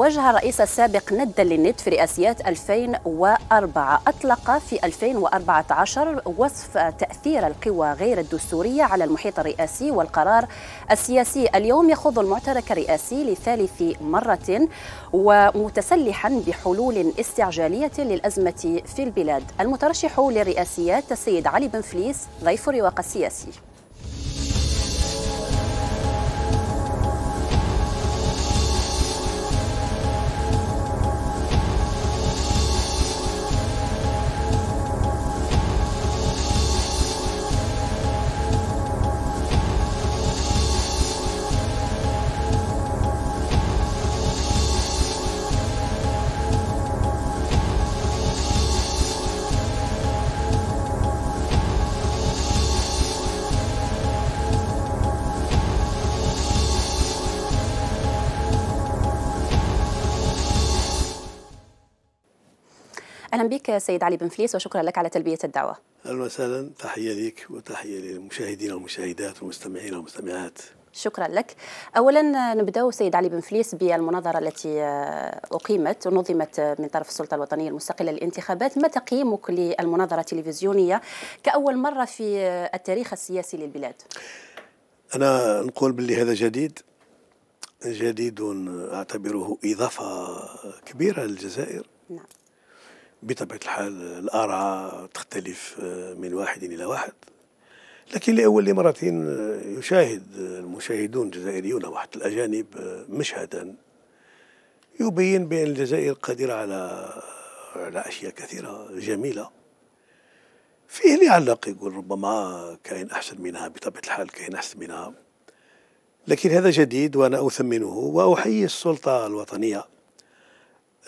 وجه الرئيس السابق ند للنت في رئاسيات 2004 أطلق في 2014 وصف تأثير القوى غير الدستورية على المحيط الرئاسي والقرار السياسي. اليوم يخوض المعترك الرئاسي لثالث مرة ومتسلحا بحلول استعجالية للأزمة في البلاد. المترشح للرئاسيات السيد علي بن فليس ضيف الرواق السياسي. بك سيد علي بن فليس وشكرا لك على تلبية الدعوة. أهلا وسهلا تحية لك وتحية للمشاهدين والمشاهدات والمستمعين والمستمعات. شكرا لك. اولا نبدأ سيد علي بن فليس بالمناظرة التي أقيمت ونظمت من طرف السلطة الوطنية المستقلة للانتخابات، ما تقييمك للمناظرة التلفزيونية كأول مرة في التاريخ السياسي للبلاد؟ أنا نقول باللي هذا جديد جديد أعتبره إضافة كبيرة للجزائر. نعم. بطبيعة الحال الآراء تختلف من واحد إلى واحد. لكن لأول مرة يشاهد المشاهدون الجزائريون وحتى الأجانب مشهدا. يبين بأن الجزائر قادرة على على أشياء كثيرة جميلة. فيه اللي يعلق يقول ربما كاين أحسن منها بطبيعة الحال كاين أحسن منها. لكن هذا جديد وأنا أثمنه وأحيي السلطة الوطنية.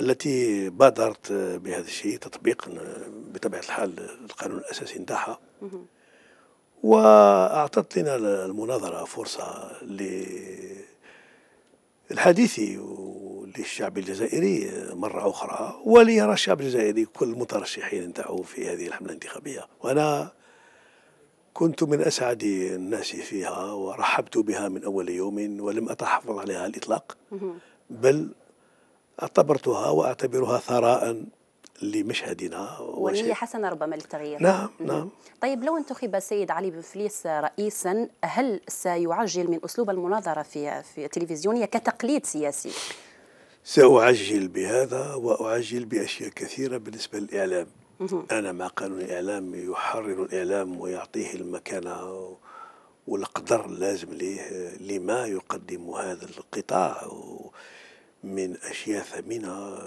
التي بادرت بهذا الشيء تطبيق بطبيعة الحال القانون الأساسي نتاعها وأعطت لنا المناظرة فرصة للحديث للشعب الجزائري مرة أخرى وليرى الشعب الجزائري كل المترشحين نتاعو في هذه الحملة الانتخابية. وأنا كنت من أسعد الناس فيها ورحبت بها من أول يوم ولم أتحفظ عليها الإطلاق. بل أعتبرتها وأعتبرها ثراء لمشهدنا ونية حسنة ربما للتغيير. نعم نعم. طيب لو انتخب السيد علي بن فليس رئيسا هل سيعجل من أسلوب المناظرة في في التلفزيونية كتقليد سياسي؟ سأعجل بهذا وأعجل بأشياء كثيرة بالنسبة للإعلام. أنا مع قانون الإعلام يحرر الإعلام ويعطيه المكانة والقدر اللازم ليه لما يقدم هذا القطاع. من أشياء ثمينة.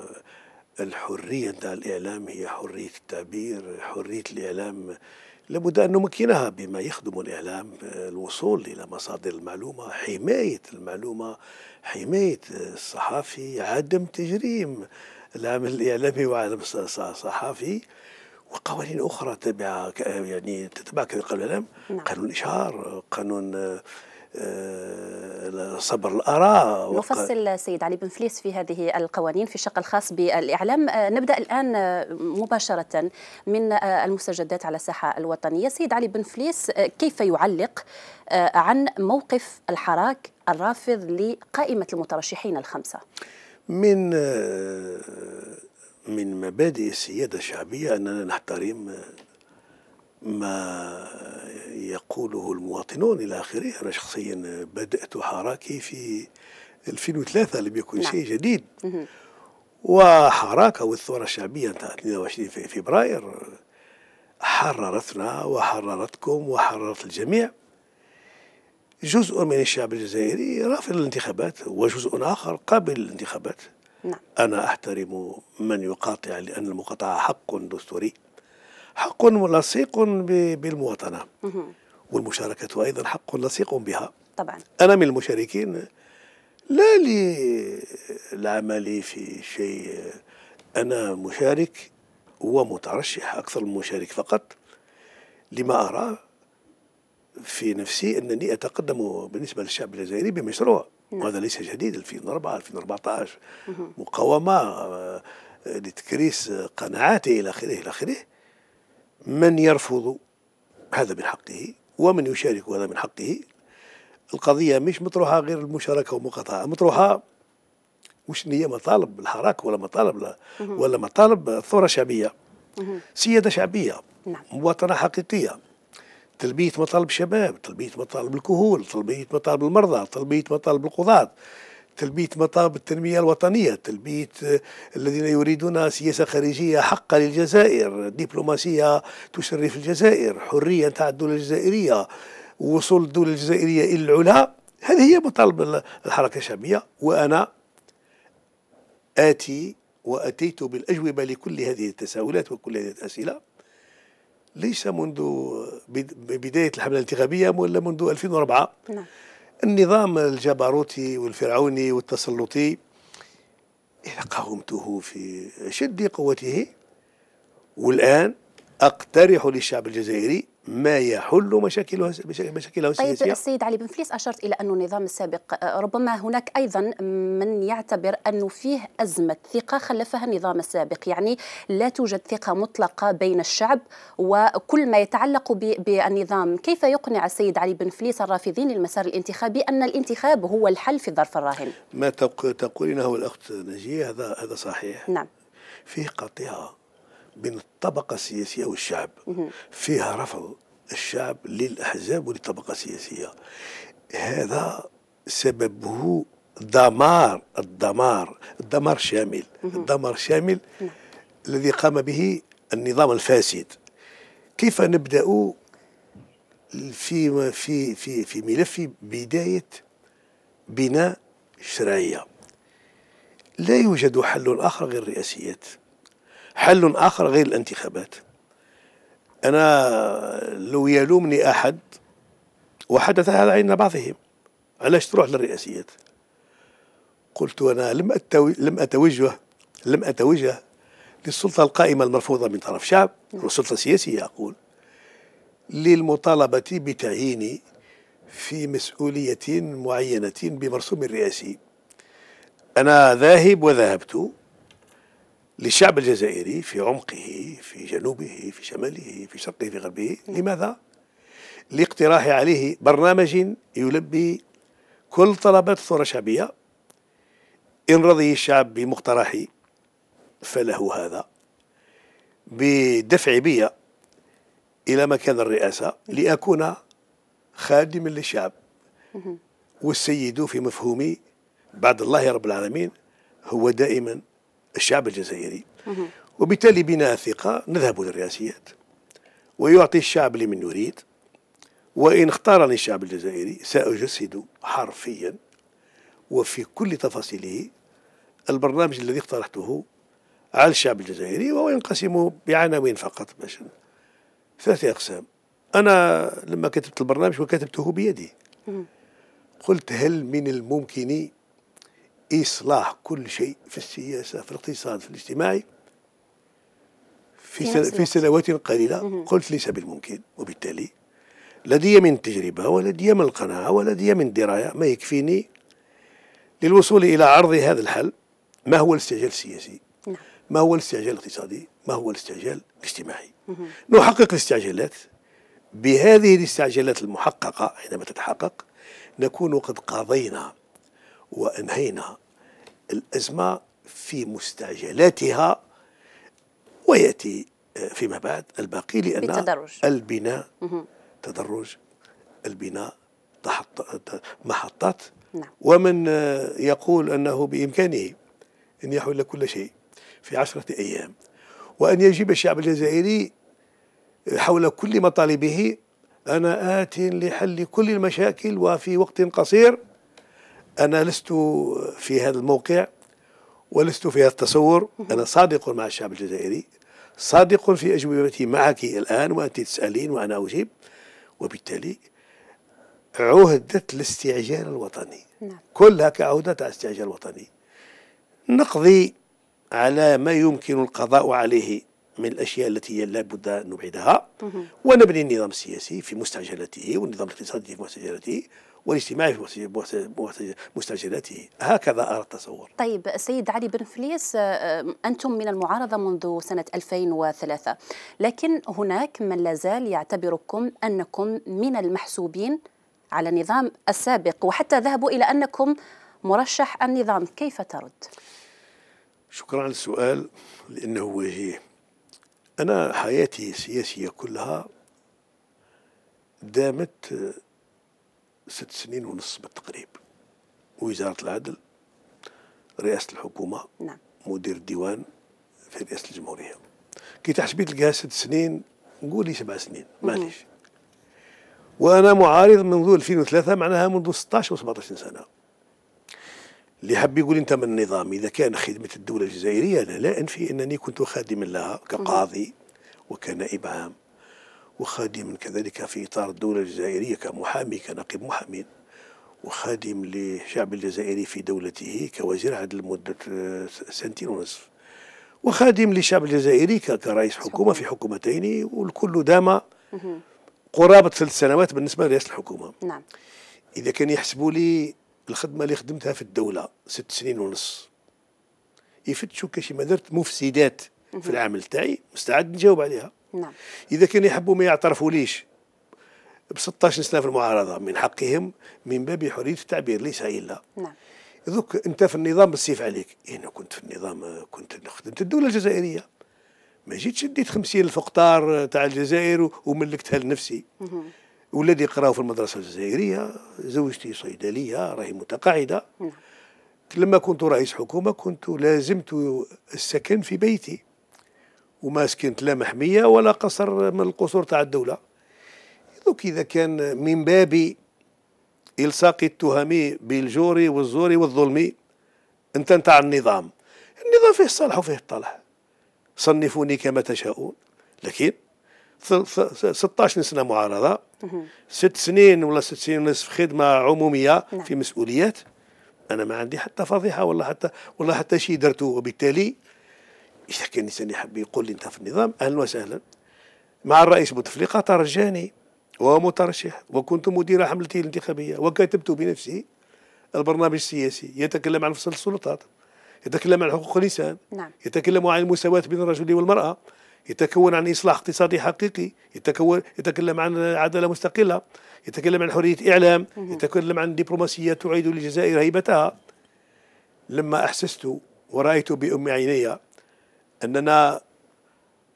الحرية نتاع الإعلام هي حرية التعبير حرية الإعلام. لابد أن نمكنها بما يخدم الإعلام. الوصول إلى مصادر المعلومة حماية المعلومة حماية الصحافي عدم تجريم العمل الإعلامي وعدم الصحافي وقوانين أخرى تبع يعني تتبع قانون الإعلام. نعم. قانون الإشهار قانون صبر الآراء نفصل سيد علي بن فليس في هذه القوانين في الشق الخاص بالإعلام. نبدأ الآن مباشرة من المستجدات على الساحة الوطنية. سيد علي بن فليس كيف يعلق عن موقف الحراك الرافض لقائمة المترشحين الخمسة؟ من من مبادئ السيادة الشعبية أننا نحترم ما يقوله المواطنون إلى آخره. أنا شخصيا بدأت حراكي في 2003 لم يكن نعم. شيء جديد. وحراك أو الثورة الشعبية نتاع 22 في فبراير. حررتنا وحررتكم وحررت الجميع. جزء من الشعب الجزائري رافض الانتخابات وجزء آخر قابل للانتخابات نعم. أنا أحترم من يقاطع لأن المقاطعة حق دستوري. حق لصيق بالمواطنة. والمشاركة أيضا حق لصيق بها. طبعا. أنا من المشاركين لا للعمل في شيء. أنا مشارك ومترشح أكثر من مشارك فقط. لما أرى في نفسي أنني أتقدم بالنسبة للشعب الجزائري بمشروع. نعم. وهذا ليس جديد 2004 2014 مقاومة لتكريس قناعاتي إلى آخره إلى آخره. من يرفض هذا من حقه ومن يشارك هذا من حقه. القضية مش مطروحة غير المشاركة والمقاطعة مطروحة وش هي مطالب الحراك ولا مطالب ولا مطالب ثورة شعبية. سيادة شعبية نعم. مواطنة حقيقية. تلبية مطالب الشباب تلبية مطالب الكهول تلبية مطالب المرضى تلبية مطالب القضاة. تلبية مطالب التنمية الوطنية تلبية الذين يريدون سياسة خارجية حقة للجزائر دبلوماسية تشرف الجزائر حرية تاع الدولة الجزائرية وصول الدولة الجزائرية إلى العلا. هذه هي مطالب الحركة الشعبية وأنا آتي وأتيت بالأجوبة لكل هذه التساؤلات وكل هذه الأسئلة. ليس منذ بداية الحملة الانتخابية ولا منذ 2004 نعم. النظام الجبروتي والفرعوني والتسلطي قاومته في شد قوته والآن أقترح للشعب الجزائري ما يحل مشاكله مشاكله السياسيه طيب السيد علي بن فليس أشرت إلى انه النظام السابق آه، ربما هناك أيضا من يعتبر انه فيه أزمة. ثقة خلفها النظام السابق يعني لا توجد ثقة مطلقة بين الشعب وكل ما يتعلق بالنظام. كيف يقنع السيد علي بن فليس الرافضين للمسار الانتخابي أن الانتخاب هو الحل في الظرف الراهن؟ ما تقولينه الأخت نجية هذا هذا صحيح. نعم. فيه قطيعة. بين الطبقة السياسية والشعب. فيها رفض الشعب للأحزاب وللطبقة السياسية. هذا سببه دمار الدمار الدمار شامل. الدمار شامل. الذي قام به النظام الفاسد. كيف نبدأ في في في في ملف بداية بناء الشرعية لا يوجد حل آخر غير الرئاسيات. حل آخر غير الانتخابات. أنا لو يلومني أحد وحدث هذا عند بعضهم علاش تروح للرئاسيات؟ قلت أنا لم لم أتوجه لم أتوجه للسلطة القائمة المرفوضة من طرف شعب والسلطة السياسية أقول للمطالبة بتعييني في مسؤولية معينة بمرسوم رئاسي أنا ذاهب وذهبت للشعب الجزائري في عمقه في جنوبه في شماله في شرقه في غربه. لماذا؟ لاقتراح عليه برنامج يلبي كل طلبات الثورة الشعبية. إن رضي الشعب بمقترحي فله هذا. بدفع بي إلى مكان الرئاسة لأكون خادما للشعب. والسيد في مفهومي بعد الله رب العالمين هو دائما الشعب الجزائري. وبالتالي بناء الثقة نذهب للرئاسيات ويعطي الشعب لمن يريد. وإن اختارني الشعب الجزائري سأجسد حرفيا. وفي كل تفاصيله البرنامج الذي اقترحته على الشعب الجزائري وهو ينقسم بعناوين فقط باش ثلاثة أقسام. أنا لما كتبت البرنامج وكتبته بيدي. قلت هل من الممكن إصلاح كل شيء في السياسة في الاقتصاد في الاجتماعي. في, في سنوات قليلة. قلت ليس بالممكن وبالتالي لدي من تجربة ولدي من القناعة ولدي من دراية. ما يكفيني للوصول إلى عرض هذا الحل؟ ما هو الاستعجال السياسي؟ نعم. ما هو الاستعجال الاقتصادي؟ ما هو الاستعجال الاجتماعي؟ نحقق الاستعجالات. بهذه الاستعجالات المحققة عندما تتحقق نكون قد قضينا وأنهينا الأزمة في مستعجلاتها ويأتي فيما بعد الباقي لأن بالتدرج. البناء تدرج البناء محطات نعم. ومن يقول أنه بإمكانه أن يحل كل شيء في عشرة أيام وأن يجيب الشعب الجزائري حول كل مطالبه أنا آت لحل كل المشاكل وفي وقت قصير أنا لست في هذا الموقع ولست في هذا التصور. أنا صادق مع الشعب الجزائري صادق في أجوبتي معك الآن وأنت تسألين وأنا أجيب. وبالتالي عهدة الاستعجال الوطني. نعم. كلها كعهدة الاستعجال الوطني. نقضي على ما يمكن القضاء عليه من الأشياء التي لا بد ان نبعدها ونبني النظام السياسي في مستعجلته والنظام الاقتصادي في مستعجلته والاجتماعي في مستعجلاته هكذا أرى التصور. طيب السيد علي بن فليس آه، أنتم من المعارضة منذ سنة 2003 لكن هناك من لا زال يعتبركم أنكم من المحسوبين على النظام السابق وحتى ذهبوا إلى أنكم مرشح النظام. كيف ترد؟ شكرا على السؤال لأنه وجيه أنا حياتي السياسية كلها دامت ست سنين ونص بالتقريب. وزارة العدل رئاسة الحكومة نعم. مدير الديوان في رئاسة الجمهورية. كي تحسبي تلقاها ست سنين نقولي سبع سنين معليش وأنا معارض منذ 2003 معناها منذ 16 و 17 سنة. اللي حب يقول أنت من النظام إذا كان خدمة الدولة الجزائرية أنا لا أنفي أنني كنت خادما لها كقاضي وكنائب عام. وخادم كذلك في إطار الدولة الجزائرية كمحامي كنقيب محامين وخادم للشعب الجزائري في دولته كوزير عدل لمدة سنتين ونصف. وخادم للشعب الجزائري كرئيس حكومة في حكومتين والكل دام قرابة ثلاث سنوات بالنسبة لرئاسة الحكومة. نعم. إذا كان يحسبوا لي الخدمة اللي خدمتها في الدولة ست سنين ونص. يفتشوا كشي ما درت مفسدات في العمل تاعي مستعد نجاوب عليها. نعم. إذا كانوا يحبوا ما يعترفوا ليش؟ ب 16 سنه في المعارضة من حقهم من باب حرية التعبير ليس إلا. نعم. ذوك أنت في النظام بالسيف عليك. أنا كنت في النظام كنت خدمت الدولة الجزائرية. ما جيت شديت خمسين ألف قطار تاع الجزائر وملكتها لنفسي. ولادي يقراو في المدرسة الجزائرية زوجتي صيدلية راهي متقاعدة. نعم. لما كنت رئيس حكومة كنت لازمت السكن في بيتي. وما سكنت لا محميه ولا قصر من القصور تاع الدولة. دوك إذا كان من باب إلصاق التهم بالجور والزور والظلم أنت نتاع النظام. النظام فيه الصلاح وفيه الطلح. صنفوني كما تشاءون. لكن 16 سنة معارضة ست سنين ولا ست سنين ونصف خدمة عمومية نعم. في مسؤوليات أنا ما عندي حتى فضيحة ولا حتى ولا حتى شيء درته. وبالتالي اذا كان انسان يحب يقول لي انت في النظام أهلا وسهلا. مع الرئيس بوتفليقة ترجاني وهو مترشح وكنت مدير حملته الانتخابية وكتبت بنفسي البرنامج السياسي. يتكلم عن فصل السلطات يتكلم عن حقوق الإنسان نعم. يتكلم عن المساواة بين الرجل والمرأة يتكون عن إصلاح اقتصادي حقيقي يتكون يتكلم عن عدالة مستقلة يتكلم عن حرية إعلام يتكلم عن دبلوماسية تعيد للجزائر هيبتها. لما أحسست ورأيت بأم عيني أننا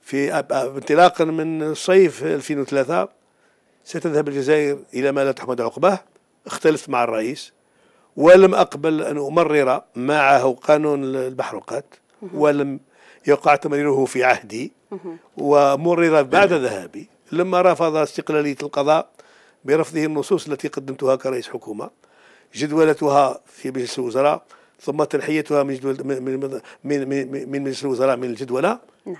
في انطلاقا من صيف 2003 ستذهب الجزائر إلى ما لا تحمد عقباه. اختلفت مع الرئيس ولم أقبل أن أمرر معه قانون المحروقات ولم يقع تمريره في عهدي. ومرر بعد ذهابي. لما رفض استقلالية القضاء برفضه النصوص التي قدمتها كرئيس حكومة جدولتها في مجلس الوزراء ثم تنحيتها من جدول من من من, من مجلس الوزراء من الجدولة؟ نعم.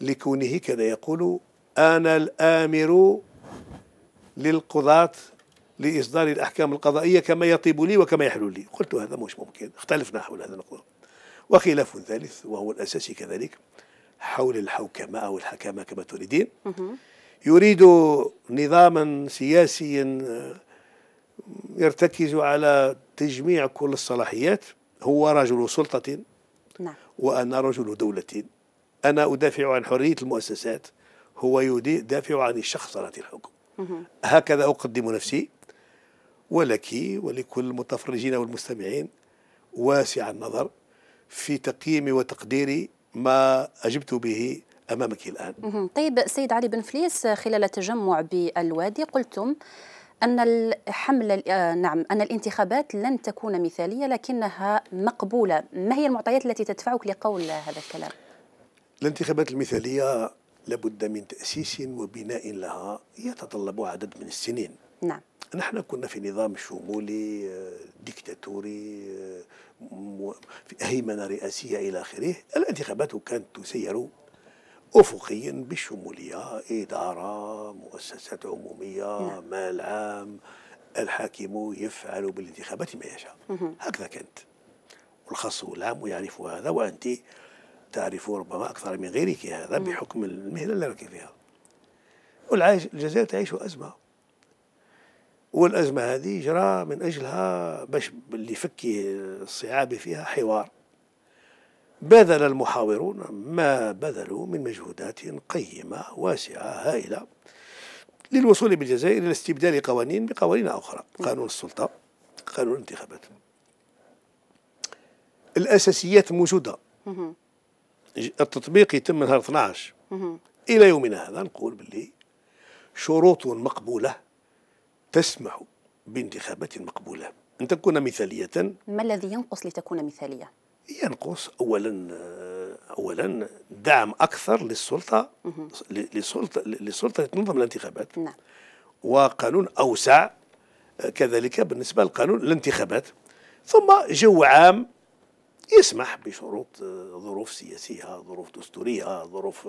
لكونه كان يقول أنا الآمر للقضاة لإصدار الأحكام القضائية كما يطيب لي وكما يحلو لي. قلت هذا مش ممكن. اختلفنا حول هذا النقطة. وخلاف ثالث وهو الأساسي كذلك حول الحوكمة أو الحكامة كما تريدين. يريد نظاما سياسيا يرتكز على تجميع كل الصلاحيات. هو رجل سلطة نعم. وأنا رجل دولة. أنا أدافع عن حرية المؤسسات هو يدافع عن الشخصنة الحكم. هكذا أقدم نفسي ولك ولكل المتفرجين والمستمعين واسع النظر في تقييمي وتقديري ما أجبت به أمامك الآن. طيب سيد علي بن فليس خلال التجمع بالوادي قلتم أن الحملة آه، نعم أن الانتخابات لن تكون مثالية لكنها مقبولة. ما هي المعطيات التي تدفعك لقول هذا الكلام؟ الانتخابات المثالية لابد من تأسيس وبناء لها يتطلب عدد من السنين. نعم. نحن كنا في نظام شمولي ديكتاتوري في هيمنة رئاسية إلى آخره. الانتخابات كانت تسير أفقيا بالشمولية إدارة مؤسسات عمومية نعم. مال عام الحاكم يفعل بالانتخابات ما يشاء. هكذا كانت والخاص والعام يعرف هذا وأنت تعرف ربما أكثر من غيرك هذا بحكم المهنة اللي راكي فيها. والجزائر تعيش أزمة. والأزمة هذه جرى من أجلها باش اللي يفكي الصعاب فيها حوار. بذل المحاورون ما بذلوا من مجهودات قيمة واسعة هائلة للوصول بالجزائر إلى استبدال قوانين بقوانين أخرى قانون السلطة قانون الانتخابات. الأساسيات موجودة. التطبيق يتم نهار 12 إلى يومنا هذا نقول باللي شروط مقبولة تسمح بانتخابات مقبولة. أن تكون مثالية. ما الذي ينقص لتكون مثالية؟ ينقص اولا اولا دعم أكثر للسلطة للسلطه للسلطه تنظم الانتخابات. نعم. وقانون أوسع كذلك بالنسبة لقانون الانتخابات. ثم جو عام يسمح بشروط ظروف سياسية ظروف دستورية ظروف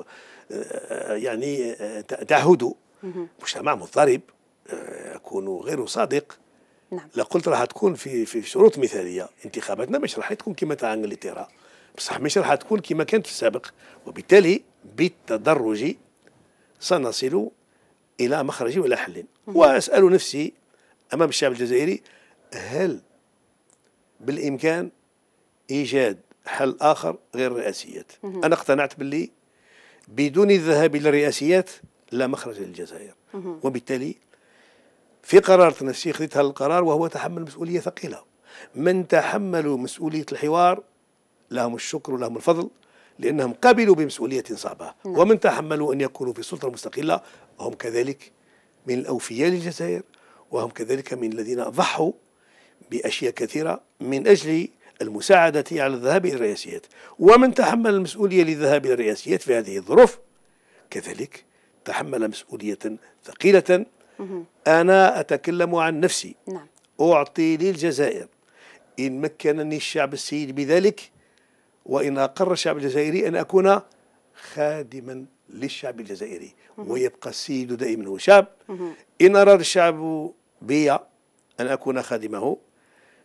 يعني تعهد. مجتمع مضطرب يكون غير صادق. نعم. لا قلت راح تكون في في شروط مثالية. انتخاباتنا مش راح تكون كما تاع إنجلترا. بصح مش راح تكون كما كانت في السابق. وبالتالي بالتدرج سنصل إلى مخرج ولا حل. وأسأل نفسي أمام الشعب الجزائري هل بالإمكان إيجاد حل آخر غير الرئاسيات؟ أنا اقتنعت باللي بدون الذهاب إلى الرئاسيات لا مخرج للجزائر. وبالتالي في قرار تنسي خذيت هذا القرار وهو تحمل مسؤولية ثقيلة. من تحملوا مسؤولية الحوار لهم الشكر ولهم الفضل لأنهم قبلوا بمسؤولية صعبة. نعم. ومن تحملوا أن يكونوا في السلطه المستقله هم كذلك من الأوفياء للجزائر وهم كذلك من الذين ضحوا بأشياء كثيرة من أجل المساعدة على الذهاب إلى الرئاسيات. ومن تحمل المسؤولية للذهاب إلى الرئاسيات في هذه الظروف كذلك تحمل مسؤولية ثقيلة أنا أتكلم عن نفسي. نعم. أعطي للجزائر. إن مكنني الشعب السيد بذلك وإن أقر الشعب الجزائري أن أكون خادما للشعب الجزائري ويبقى السيد دائما هو شعب. إن أراد الشعب بي أن أكون خادمه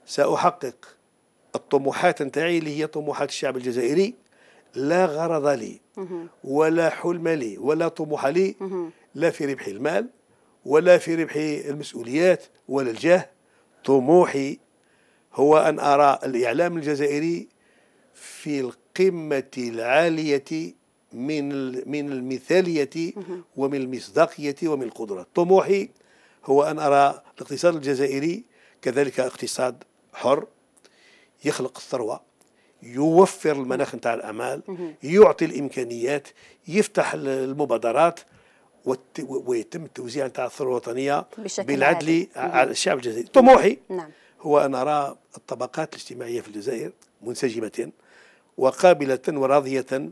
سأحقق الطموحات نتاعي اللي هي طموحات الشعب الجزائري. لا غرض لي. ولا حلم لي. ولا طموح لي. لا في ربح المال. ولا في ربح المسؤوليات ولا الجاه. طموحي هو أن أرى الإعلام الجزائري في القمة العالية من من المثالية ومن المصداقية ومن القدرة. طموحي هو أن أرى الاقتصاد الجزائري كذلك اقتصاد حر يخلق الثروة يوفر المناخ نتاع الأعمال يعطي الإمكانيات يفتح المبادرات ويتم التوزيع نتاع الثروه الوطنية بالعدل على الشعب الجزائري. طموحي نعم. هو أن أرى الطبقات الاجتماعية في الجزائر منسجمة وقابلة وراضية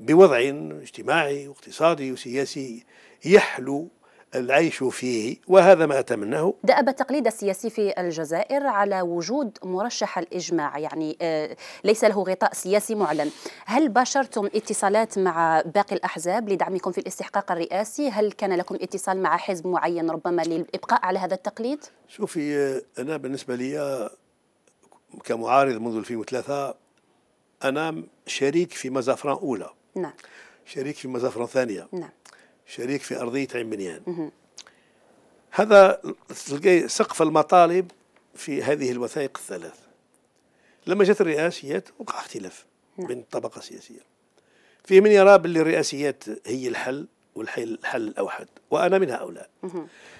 بوضع اجتماعي واقتصادي وسياسي يحلو العيش فيه وهذا ما أتمناه دأب التقليد السياسي في الجزائر على وجود مرشح الإجماع يعني آه، ليس له غطاء سياسي معلن. هل باشرتم اتصالات مع باقي الأحزاب لدعمكم في الاستحقاق الرئاسي؟ هل كان لكم اتصال مع حزب معين ربما للإبقاء على هذا التقليد؟ شوفي أنا بالنسبة لي كمعارض منذ 2003 أنا شريك في مزافران أولى. نعم. شريك في مزافران ثانية. نعم. شريك في أرضية عين بنيان. هذا تلقي سقف المطالب في هذه الوثائق الثلاث. لما جت الرئاسيات وقع اختلاف نعم. بين الطبقة السياسية في من يرى باللي الرئاسيات هي الحل والحل الحل الأوحد وأنا من هؤلاء.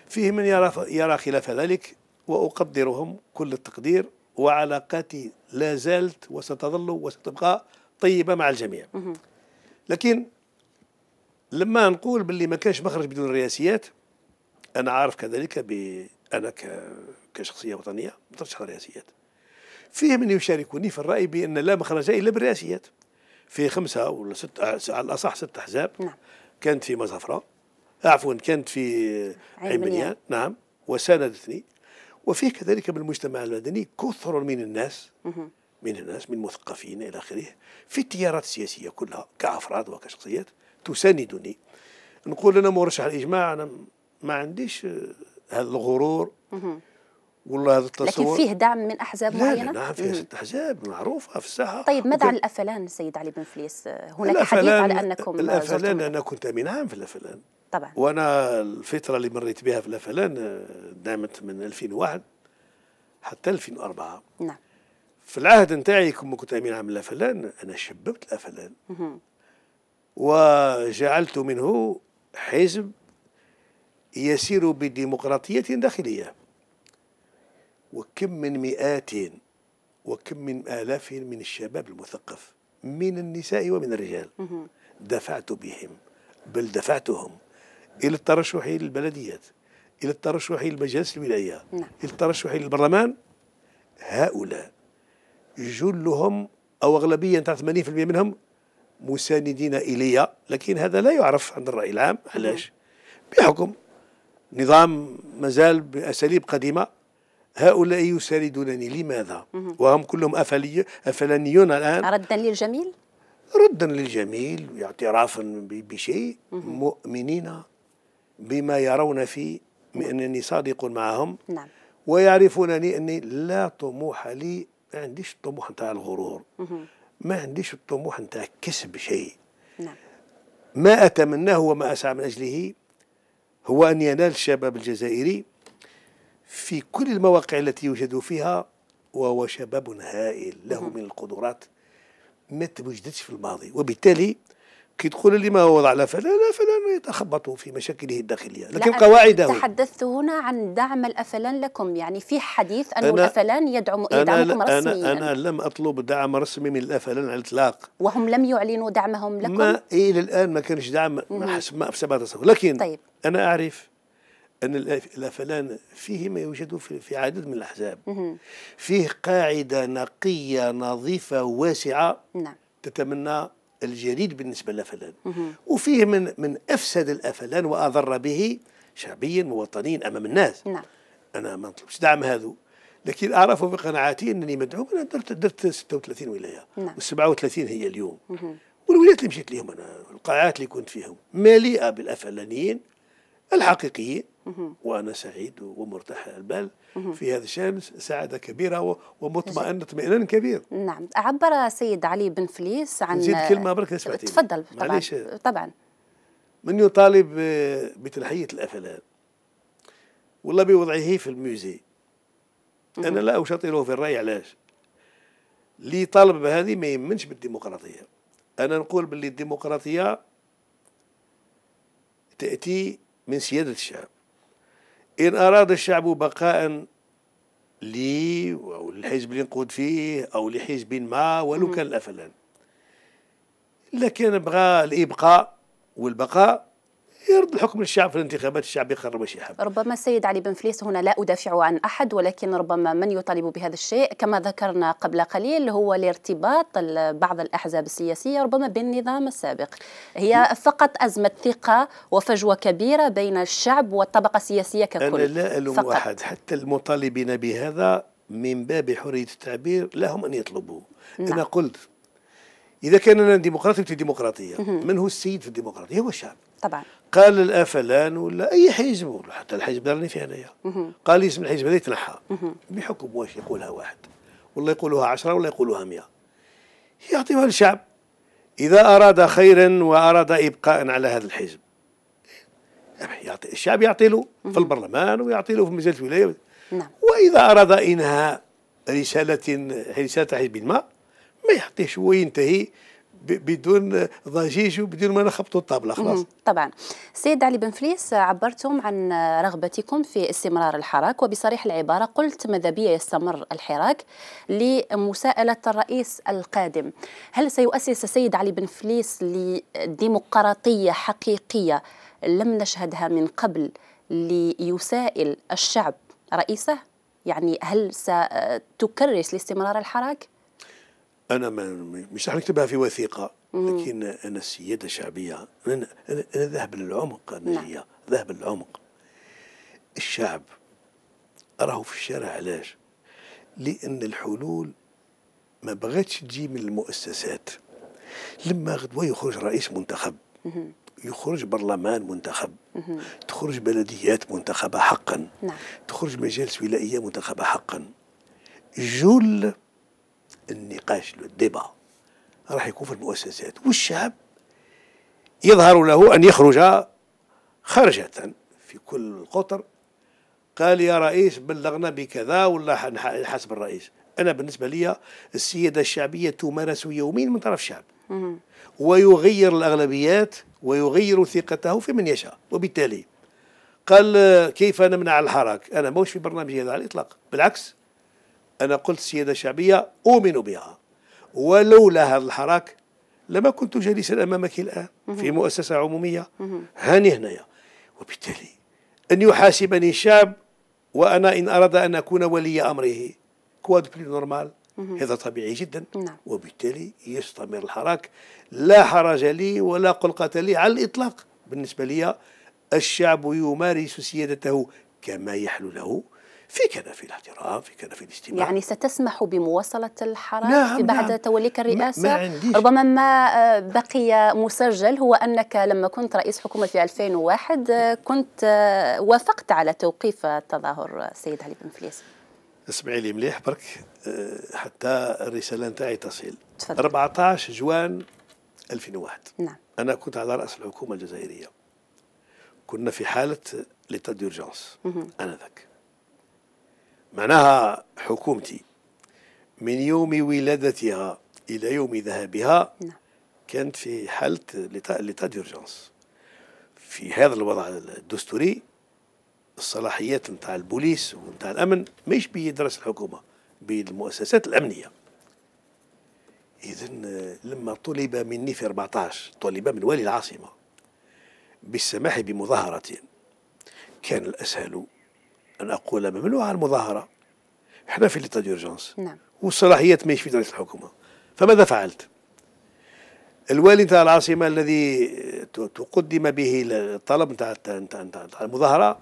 فيه من يرى يرى خلاف ذلك وأقدرهم كل التقدير وعلاقاتي لا زالت وستظل وستبقى طيبة مع الجميع. لكن لما نقول باللي ما كانش مخرج بدون الرئاسيات أنا عارف كذلك ب أنا كشخصية وطنية مترشح الرئاسيات فيه من يشاركوني في الرأي بأن لا مخرج إلا بالرئاسيات. في خمسة ولا ست على الأصح ست أحزاب. نعم. كانت في مزفره عفوا كانت في عين بنيان. نعم. وساندتني. وفيه كذلك من المجتمع المدني كثر من الناس من الناس من مثقفين إلى آخره في التيارات السياسية كلها كأفراد وكشخصيات. تساندني. نقول أنا مرشح الإجماع أنا ما عنديش هذا الغرور. والله هذا التصور لكن فيه دعم من أحزاب لا معينة؟ نعم فيه ست أحزاب معروفة في الساحة. طيب ماذا عن الأفلان السيد علي بن فليس؟ هناك حديث على أنكم الأفلان أنا كنت أمين عام في الأفلان. طبعا. وأنا الفترة اللي مريت بها في الأفلان دامت من 2001 حتى 2004 نعم. في العهد نتاعي كما كنت أمين عام الافلان أنا شببت الأفلان. وجعلت منه حزب يسير بديمقراطية داخلية. وكم من مئات وكم من آلاف من الشباب المثقف من النساء ومن الرجال دفعت بهم بل دفعتهم إلى الترشح للبلديات إلى الترشح لمجالس الولاية نعم. إلى الترشح للبرلمان. هؤلاء جلهم أو أغلبية 80% منهم مساندين إلي لكن هذا لا يعرف عند الرأي العام. علاش؟ بحكم نظام مازال بأساليب قديمة. هؤلاء يساندونني. لماذا؟ وهم كلهم أفلي أفلانيون الآن. ردا للجميل؟ ردا للجميل اعترافا بشيء. مؤمنين بما يرون في أنني صادق معهم. نعم. ويعرفونني أني لا طموح لي ما عنديش الطموح نتاع الغرور. ما عنديش الطموح نتاع كسب شيء نعم. ما أتمناه وما أسعى من أجله هو أن ينال الشباب الجزائري في كل المواقع التي يوجد فيها وهو شباب هائل له من القدرات ما توجدتش في الماضي. وبالتالي كي تقول لي ما هو وضع لا فلان لا فلان يتخبط في مشاكله الداخلية. لكن قواعده تحدثت هنا عن دعم الأفلان لكم. يعني في حديث ان الأفلان يدعم يدعمكم أنا رسميا. أنا لم أطلب دعم رسمي من الأفلان على الإطلاق. وهم لم يعلنوا دعمهم لكم؟ ما إلى الآن ما كانش دعم. حسب ما تصور لكن طيب. أنا أعرف أن الأفلان فيه ما يوجد في عدد من الأحزاب. فيه قاعدة نقية نظيفة واسعة نعم. تتمنى الجديد بالنسبة للأفلان وفيه من من أفسد الأفلان وأضر به شعبيا ووطنيا أمام الناس. نعم. أنا ما نطلبش دعم هذا. لكن أعرف بقناعاتي أنني مدعوم. أنا درت درت 36 ولاية. نعم. و 37 هي اليوم. والولايات اللي مشيت لهم أنا القاعات اللي كنت فيهم مليئة بالأفلانيين الحقيقيين. وأنا سعيد ومرتاح البال. في هذا الشأن سعادة كبيرة ومطمئن اطمئنان كبير. نعم. عبر سيد علي بن فليس عن زيد كلمة برك تفضل. طبعا. طبعا. من يطالب بتنحية الأفلام والله بوضعه في الموزي أنا لا أشاطره في الرأي علاش؟ اللي طالب بهذه ما يمنش بالديمقراطية. أنا نقول باللي الديمقراطية تأتي من سيادة الشعب. إن أراد الشعب بقاء لي أو للحزب اللي نقود فيه أو لحزب ما ولو كان الأفلان. لكن بغى الإبقاء والبقاء يرد الحكم للشعب في الانتخابات الشعب يقرر باش يحب ربما السيد علي بن فليس هنا لا أدافع عن أحد ولكن ربما من يطالب بهذا الشيء؟ كما ذكرنا قبل قليل هو الارتباط بعض الأحزاب السياسية ربما بالنظام السابق. هي فقط أزمة ثقة وفجوة كبيرة بين الشعب والطبقة السياسية ككل. أنا لا ألوم فقط. أحد حتى المطالبين بهذا من باب حرية التعبير لهم أن يطلبوا. نعم. أنا قلت إذا كان أنا ديمقراطي في الديمقراطية من هو السيد في الديمقراطية؟ هو الشعب. طبعا. قال الأفلان ولا أي حزب ولا حتى الحزب اللي فيه انايا قال اسم الحزب هذا يتنحى. بحكم واش يقولها واحد. والله يقولوها عشرة ولا يقولوها مئة يعطيها للشعب إذا أراد خيرا وأراد إبقاء على هذا الحزب. يعطي الشعب يعطي له في البرلمان ويعطي له في مجلس الولاية. نعم. وإذا أراد إنهاء رسالة رسالة حزب ما ما يعطيش وينتهي بدون ضجيج وبدون ما نخبطوا الطابلة خلاص. طبعا. سيد علي بن فليس عبرتم عن رغبتكم في استمرار الحراك وبصريح العبارة قلت ماذا بي يستمر الحراك لمساءلة الرئيس القادم. هل سيؤسس سيد علي بن فليس لديمقراطية حقيقية لم نشهدها من قبل ليسائل الشعب رئيسه؟ يعني هل ستكرس لاستمرار الحراك؟ أنا ما مش راح نكتبها في وثيقة لكن أنا السياده الشعبية أنا أنا, أنا ذهب للعمق نجيه نعم. ذهب للعمق. الشعب راهو في الشارع علاش؟ لأن الحلول ما بغتش تجي من المؤسسات. لما غدوه يخرج رئيس منتخب يخرج برلمان منتخب تخرج بلديات منتخبة حقا نعم. تخرج مجالس ولائية منتخبة حقا. جل النقاش الديبا راح يكون في المؤسسات والشعب يظهر له أن يخرج خرجة في كل قطر قال يا رئيس بلغنا بكذا ولا حسب الرئيس. أنا بالنسبة لي السيادة الشعبية تمارس يوميا من طرف الشعب. ويغير الأغلبيات ويغير ثقته في من يشاء. وبالتالي قال كيف نمنع الحراك؟ أنا موش في برنامجي هذا على الإطلاق. بالعكس أنا قلت السيادة الشعبية أؤمن بها. ولولا هذا الحراك لما كنت جالسا أمامك الآن في مؤسسة عمومية هاني هنايا. وبالتالي أن يحاسبني الشعب وأنا إن أراد أن أكون ولي أمره. quoi de plus normal هذا طبيعي جدا. نعم. وبالتالي يستمر الحراك. لا حرج لي ولا قلقة لي على الإطلاق. بالنسبة لي الشعب يمارس سيادته كما يحلو له. في كنف الاحترام في كنف الاستماع. يعني ستسمح بمواصلة الحراك نعم بعد نعم. توليك الرئاسة؟ ما ربما ما آه، بقي مسجل هو أنك لما كنت رئيس حكومة في 2001 آه، كنت آه، وافقت على توقيف تظاهر السيد علي بن فليس اسمعي لي مليح برك حتى الرسالة نتاعي تصل. 14 جوان 2001 نعم. أنا كنت على رأس الحكومة الجزائرية. كنا في حالة l'état d'urgence آنذاك معناها حكومتي. من يوم ولادتها إلى يوم ذهابها نعم. كانت في حالة l'état d'urgence في هذا الوضع الدستوري الصلاحيات نتاع البوليس ونتاع الأمن مش بيد رئيس الحكومة بيد المؤسسات الأمنية. إذا لما طلب مني في 14 طلب من والي العاصمة بالسماح بمظاهرة كان الأسهل أن أقول ممنوع المظاهرة. إحنا في ليتا ديرجونس نعم. والصلاحيات ماهيش في رئيس الحكومة. فماذا فعلت؟ الوالي نتاع العاصمة الذي تقدم به الطلب نتاع المظاهرة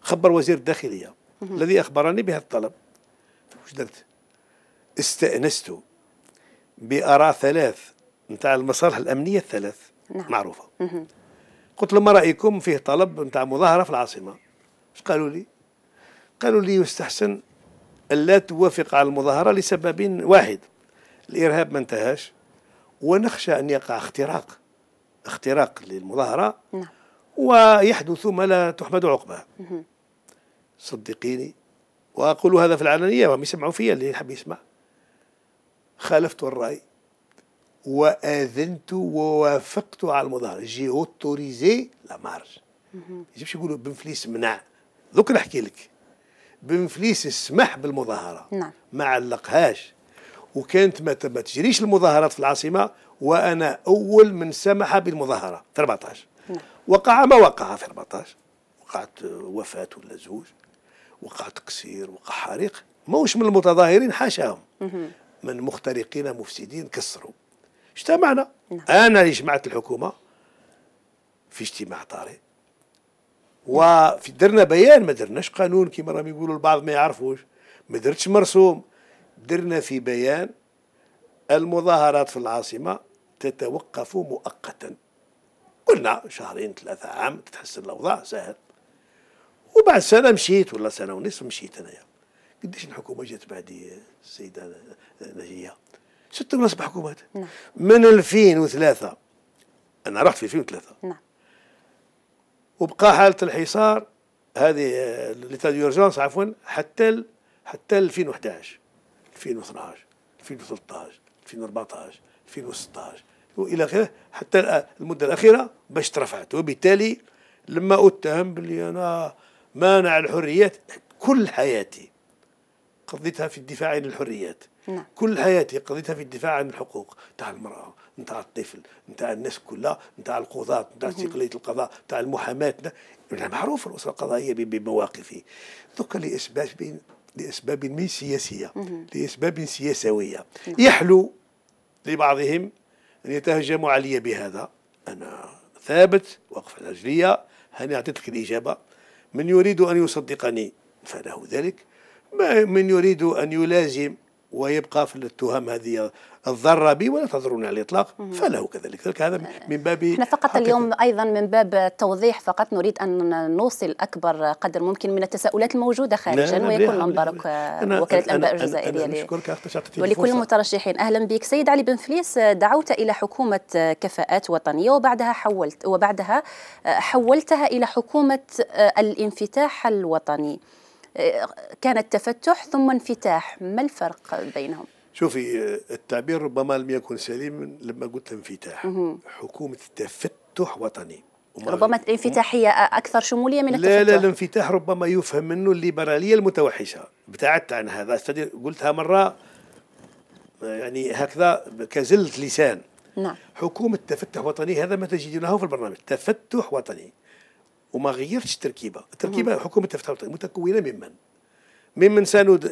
خبر وزير الداخلية. الذي أخبرني بهذا الطلب. وش درت؟ استأنست بآراء ثلاث نتاع المصالح الأمنية الثلاث. نعم. معروفة. قلت لهم ما رأيكم فيه طلب نتاع مظاهرة في العاصمة؟ إيش قالوا لي؟ قالوا لي يستحسن ألا توافق على المظاهرة لسبب واحد الإرهاب ما انتهاش ونخشى أن يقع اختراق اختراق للمظاهرة نعم. ويحدث ما لا تحمد عقباه. صدقيني وأقول هذا في العلنية وهم يسمعوا فيا اللي يحب يسمع. خالفت الرأي وآذنت ووافقت على المظاهرة. j'ai autorisé la marche يجبش يقولوا بن فليس منع. ذوك نحكي لك. بن فليس سمح بالمظاهرة. نعم. ما علقهاش. وكانت ما تجريش المظاهرات في العاصمة وأنا أول من سمح بالمظاهرة. في 14 نعم. وقع ما وقع في 14 وقعت وفاة ولا زوج. وقع تكسير وقع حريق. موش من المتظاهرين حاشاهم. من مخترقين مفسدين كسروا. اجتمعنا. نعم. أنا اللي جمعت الحكومة في اجتماع طارئ. وفي درنا بيان ما درناش قانون كما راهم يقولوا البعض ما يعرفوش. ما درتش مرسوم. درنا في بيان المظاهرات في العاصمة تتوقف مؤقتا. قلنا شهرين ثلاثة عام تتحسن الأوضاع سهل. وبعد سنة مشيت ولا سنة ونصف مشيت أنايا قديش الحكومة جات بعدي السيدة نجية؟ ست سبع حكومات. نعم. من 2003 أنا رحت في 2003 نعم. وبقى حالة الحصار هذه ليتا ديورجونس عفوا حتى حتى 2011 2012 2013 2014 2016 وإلى آخره حتى المدة الأخيرة باش ترفعت. وبالتالي لما أتهم باللي أنا مانع الحريات كل حياتي قضيتها في الدفاع عن الحريات. نعم. كل حياتي قضيتها في الدفاع عن الحقوق. تاع المرأة نتاع الطفل نتاع الناس كلها نتاع القضاة نتاع استقلالية القضاء نتاع المحاماة معروف الأسرة القضائية بمواقفه. دوكا لأسباب لأسباب من سياسية لأسباب سياسوية. نعم. يحلو لبعضهم أن يتهجموا علي بهذا. أنا ثابت وقف على رجلي هاني أعطيتك الإجابة. من يريد أن يصدقني فله ذلك. من يريد أن يلازم ويبقى في التهم هذه الضر بي ولا تضرني على الإطلاق فله كذلك. ذلك هذا من باب إحنا فقط اليوم أيضا من باب التوضيح فقط نريد أن نوصل أكبر قدر ممكن من التساؤلات الموجودة خارجا ويكون منبرك وكالة الأنباء الجزائريه ولكل المترشحين أهلا بك سيد علي بن فليس دعوت إلى حكومة كفاءات وطنية وبعدها حولت وبعدها حولتها إلى حكومة الانفتاح الوطني. كان التفتح ثم انفتاح ما الفرق بينهم؟ شوفي التعبير ربما لم يكن سليم لما قلت انفتاح. حكومة تفتح وطني. ربما الانفتاحية أكثر شمولية من التفتح. لا لا الانفتاح ربما يفهم منه الليبرالية المتوحشة. ابتعدت عن هذا. قلتها مرة يعني هكذا كزلة لسان. نعم. حكومة تفتح وطني هذا ما تجدونه في البرنامج. تفتح وطني. وما غيرتش التركيبة التركيبة حكومة تفتح وطني متكونة ممن ممن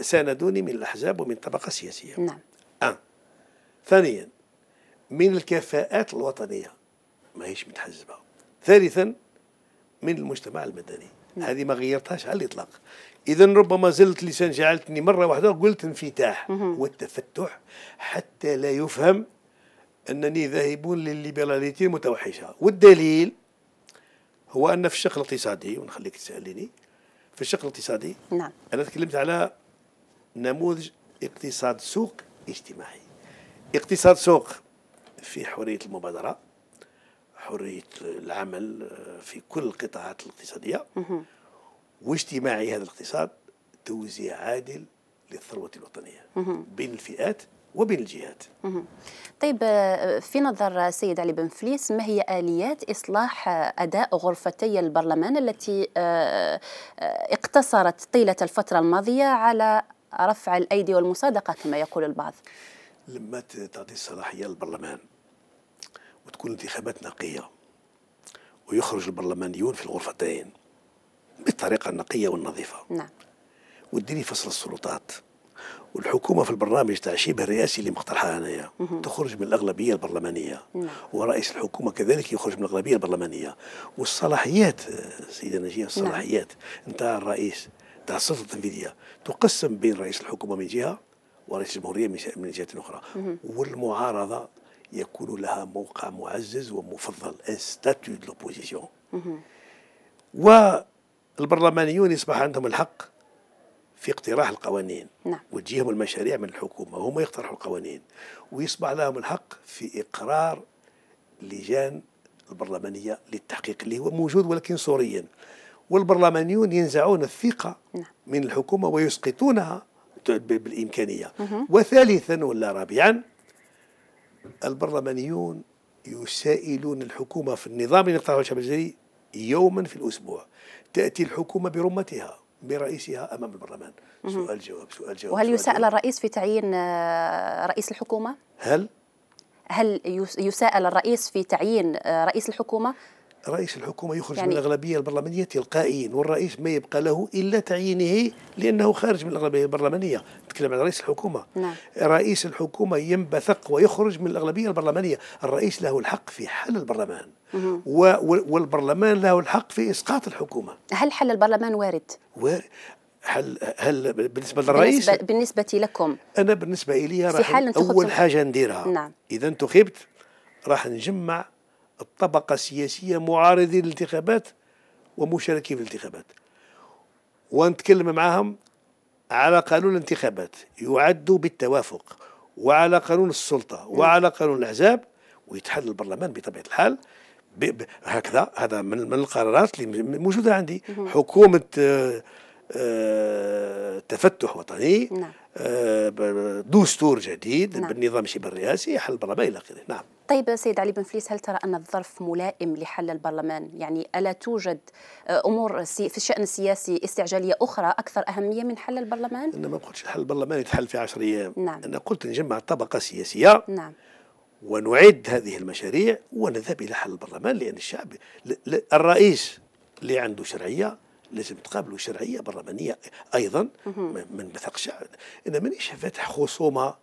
ساندوني من الأحزاب ومن الطبقة السياسية نعم. آه. ثانيا من الكفاءات الوطنية. ما هيش متحزبة. ثالثا من المجتمع المدني. نعم. هذه ما غيرتهاش على الإطلاق. إذا ربما زلت لسان جعلتني مرة واحدة قلت انفتاح والتفتح حتى لا يفهم أنني ذاهب للل libéralité المتوحشة. والدليل هو أن في الشق الاقتصادي ونخليك تسأليني في الشق الاقتصادي نعم. أنا تكلمت على نموذج اقتصاد سوق اجتماعي. اقتصاد سوق في حرية المبادرة حرية العمل في كل القطاعات الاقتصادية. واجتماعي هذا الاقتصاد توزيع عادل للثروة الوطنية. بين الفئات وبين الجهات طيب في نظر السيد علي بن فليس ما هي آليات إصلاح أداء غرفتي البرلمان التي آه، آه، اقتصرت طيلة الفترة الماضية على رفع الأيدي والمصادقة كما يقول البعض؟ لما تعطي الصلاحية للبرلمان وتكون انتخابات نقية ويخرج البرلمانيون في الغرفتين بالطريقة النقية والنظيفة نعم. وتديني فصل السلطات والحكومة في البرنامج تاع شبه الرئاسي اللي مقترحها انايا تخرج من الأغلبية البرلمانية. نعم. ورئيس الحكومة كذلك يخرج من الأغلبية البرلمانية. والصلاحيات سيدة نجية الصلاحيات نعم. نتاع الرئيس تاع السلطة التنفيذية تقسم بين رئيس الحكومة من جهة ورئيس الجمهورية من جهه أخرى. والمعارضة يكون لها موقع معزز ومفضل statut de l'opposition والبرلمانيون يصبح عندهم الحق في اقتراح القوانين نعم. وتجيهم المشاريع من الحكومة وهم يقترحوا القوانين ويصبح لهم الحق في إقرار لجان البرلمانية للتحقيق اللي هو موجود ولكن صوريا والبرلمانيون ينزعون الثقة نعم. من الحكومة ويسقطونها بالإمكانية. وثالثا ولا رابعا البرلمانيون يسائلون الحكومة في النظام اللي اقترحه الشعب الجزائري يوما في الأسبوع. تأتي الحكومة برمتها. برئيسها أمام البرلمان. سؤال جواب سؤال جواب وهل سؤال يسأل جواب. الرئيس في تعيين آه، رئيس الحكومة؟ هل؟ هل يسأل الرئيس في تعيين آه، رئيس الحكومة؟ رئيس الحكومة يخرج يعني من الأغلبية البرلمانية تلقائيا والرئيس ما يبقى له إلا تعيينه لأنه خارج من الأغلبية البرلمانية. نتكلم عن رئيس الحكومة. نعم. رئيس الحكومة ينبثق ويخرج من الأغلبية البرلمانية. الرئيس له الحق في حل البرلمان. والبرلمان له الحق في إسقاط الحكومة. هل حل البرلمان وارد؟ وارد هل هل بالنسبة للرئيس؟ بالنسبة, بالنسبة لكم. أنا بالنسبة لي راح أول حاجة نديرها. نعم. إذا انتخبت راح نجمع الطبقة السياسية معارضين للانتخابات ومشاركين في الانتخابات. ونتكلم معهم على قانون الانتخابات. يعد بالتوافق وعلى قانون السلطة وعلى قانون الأحزاب ويتحل البرلمان بطبيعة الحال هكذا. هذا من, من القرارات اللي موجودة عندي. حكومة آه، آه، تفتح وطني. نعم. آه، دستور جديد نعم. بالنظام الشبه الرئاسي حل البرلمان إلى آخره. نعم. طيب سيد علي بن فليس هل ترى أن الظرف ملائم لحل البرلمان؟ يعني ألا توجد آه، أمور في الشأن السياسي استعجالية أخرى أكثر أهمية من حل البرلمان؟ أنا ما قلتش الحل البرلماني يتحل في 10 أيام. نعم. أنا قلت نجمع طبقة سياسية نعم. ونعد هذه المشاريع ونذهب إلى حل البرلمان لأن الشعب الرئيس اللي عنده شرعية لازم تقابلوا شرعية برلمانية أيضا. ما نثقش. أنا مانيش فاتح خصومة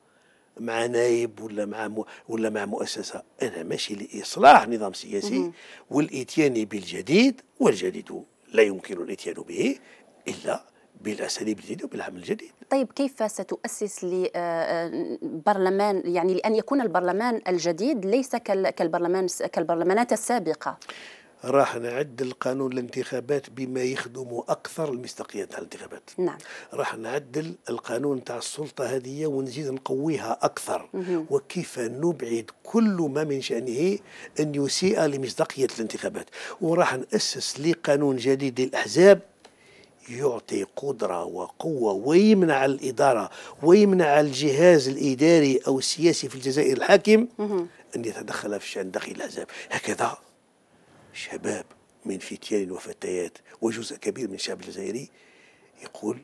مع نايب ولا مع م... ولا مع مؤسسة. أنا ماشي لإصلاح نظام سياسي والإتيان بالجديد والجديد. لا يمكن الإتيان به إلا بالأساليب الجديدة وبالعمل الجديد. طيب كيف ستؤسس لبرلمان يعني لأن يكون البرلمان الجديد ليس كالبرلمان كالبرلمانات السابقة؟ راح نعدل قانون الانتخابات بما يخدم أكثر المصداقية تاع الانتخابات. نعم. راح نعدل القانون تاع السلطة هذه ونزيد نقويها أكثر. مه. وكيف نبعد كل ما من شأنه أن يسيء لمصداقية الانتخابات. وراح نأسس لقانون جديد للأحزاب يعطي قدرة وقوة ويمنع الإدارة ويمنع الجهاز الإداري أو السياسي في الجزائر الحاكم أن يتدخل في شأن داخل الأحزاب. هكذا شباب من فتيان وفتيات وجزء كبير من الشعب الجزائري يقول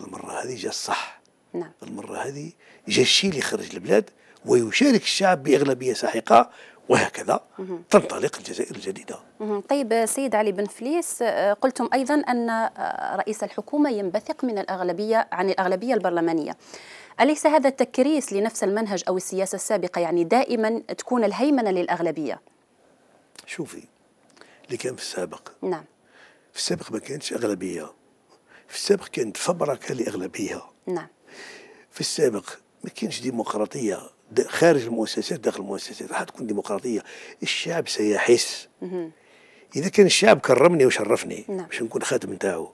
المرة هذه جا الصح. نعم. المرة هذه جا الشيء اللي خرج البلاد ويشارك الشعب بأغلبية ساحقة وهكذا تنطلق الجزائر الجديدة. طيب سيد علي بن فليس آه، قلتم أيضا أن آه، رئيس الحكومة ينبثق من الأغلبية عن الأغلبية البرلمانية. أليس هذا تكريس لنفس المنهج أو السياسة السابقة يعني دائما تكون الهيمنة للأغلبية؟ شوفي اللي كان في السابق. نعم. في السابق ما كانتش أغلبية. في السابق كانت فبركة لأغلبية. نعم. في السابق ما كانش ديمقراطية. خارج المؤسسات داخل المؤسسات. راح تكون ديمقراطية. الشعب سيحس. إذا كان الشعب كرمني وشرفني نعم. باش نكون خاتم نتاعو.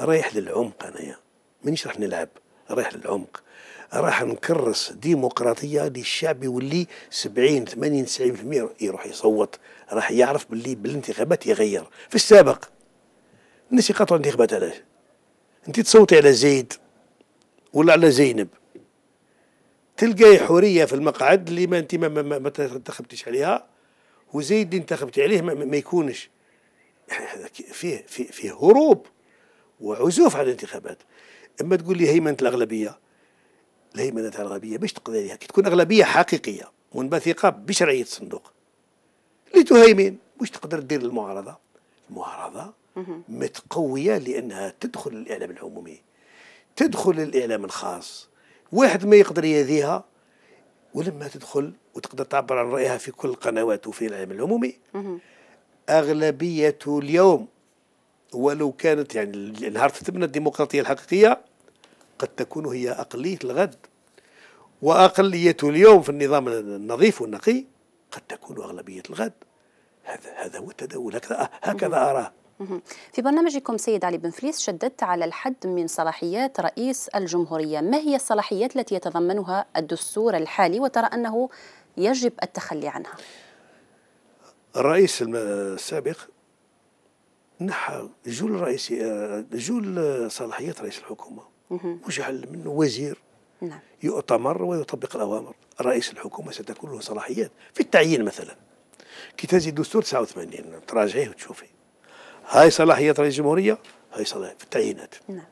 رايح للعمق أنايا. مانيش راح نلعب. رايح للعمق. راح نكرس ديمقراطية للشعب يولي 70 80 90% يروح يصوت راح يعرف باللي بالانتخابات يغير. في السابق الناس يقاطعوا الانتخابات علاش؟ انت تصوتي على زيد ولا على زينب؟ تلقاي حورية في المقعد اللي ما انت ما, ما, ما, ما انتخبتيش عليها وزيد اللي انتخبتي عليه ما, ما يكونش. يعني فيه فيه فيه هروب وعزوف على الانتخابات. أما تقول لي هيمنة الأغلبية الهيمنه الاغلبيه باش تقضي عليها؟ كي تكون أغلبية حقيقية منبثقة بشرعية الصندوق. لتهيمن واش تقدر دير المعارضة؟ المعارضة متقوية لأنها تدخل الإعلام العمومي تدخل الإعلام الخاص. واحد ما يقدر يذيها ولما تدخل وتقدر تعبر عن رأيها في كل القنوات وفي الإعلام العمومي أغلبية اليوم ولو كانت يعني نهار تتبنى الديمقراطية الحقيقية قد تكون هي أقلية الغد. وأقلية اليوم في النظام النظيف والنقي قد تكون أغلبية الغد. هذا هذا هو التداول. هكذا هكذا أراه. في برنامجكم سيد علي بن فليس شددت على الحد من صلاحيات رئيس الجمهورية. ما هي الصلاحيات التي يتضمنها الدستور الحالي وترى أنه يجب التخلي عنها؟ الرئيس السابق نحى جل رئيس جل صلاحيات رئيس الحكومة. وجعل منه وزير نعم. يؤتمر ويطبق الأوامر. رئيس الحكومة ستكون له صلاحيات. في التعيين مثلا كي تهزي الدستور 89 تراجعيه وتشوفي. هاي صلاحية رئيس الجمهورية؟ هاي صلاحية في التعيينات. نعم.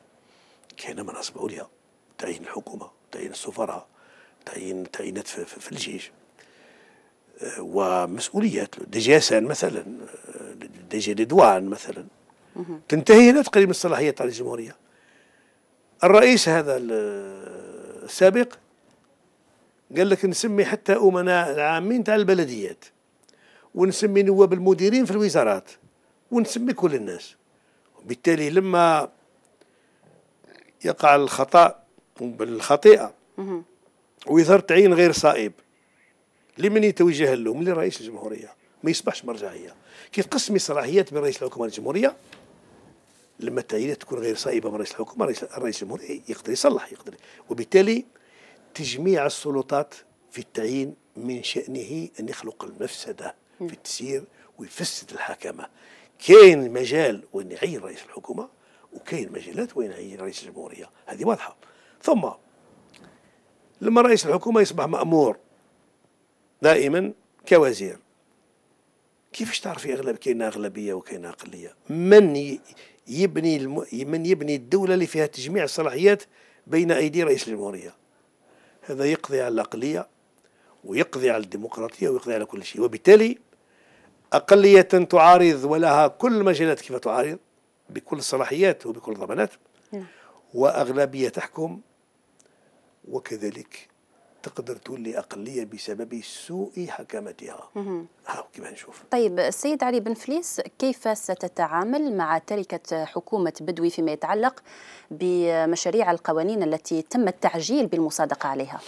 كاين مناصب عليا تعيين الحكومة تعيين السفراء تعيين تعيينات في, في, في الجيش. آه، ومسؤوليات. دجاسان مثلا آه، دجي ديدوان مثلا. تنتهي هنا تقريبا الصلاحيات رئيس الجمهورية. الرئيس هذا السابق قال لك نسمي حتى أمناء العامين تاع البلديات ونسمي نواب المديرين في الوزارات ونسمي كل الناس. وبالتالي لما يقع الخطأ بالخطيئة ويظهر تعيين غير صائب لمن يتوجه له من رئيس الجمهورية. ما يصبحش مرجعية. كي تقسمي الصلاحيات بين رئيس الحكومة والجمهورية لما التعيينات تكون غير صائبة من رئيس الحكومة رئيس الجمهورية يقدر يصلح يقدر. وبالتالي تجميع السلطات في التعيين من شأنه أن يخلق المفسدة في التسيير ويفسد الحكمة كاين مجال وين يعين رئيس الحكومة وكاين مجالات وين يعين رئيس الجمهورية. هذه واضحة. ثم لما رئيس الحكومة يصبح مأمور دائما كوزير كيفاش تعرفي أغلب كاين أغلبية وكاين أقلية؟ من يبني الم... من يبني الدولة اللي فيها تجميع الصلاحيات بين أيدي رئيس الجمهورية. هذا يقضي على الأقلية ويقضي على الديمقراطية ويقضي على كل شيء. وبالتالي أقلية تعارض ولها كل المجالات كيف تعارض بكل الصلاحيات وبكل الضمانات. نعم. وأغلبية تحكم وكذلك تقدر تولي أقلية بسبب سوء حكمتها. ها كيف نشوف؟ طيب السيد علي بن فليس كيف ستتعامل مع تركة حكومة بدوي فيما يتعلق بمشاريع القوانين التي تم التعجيل بالمصادقة عليها؟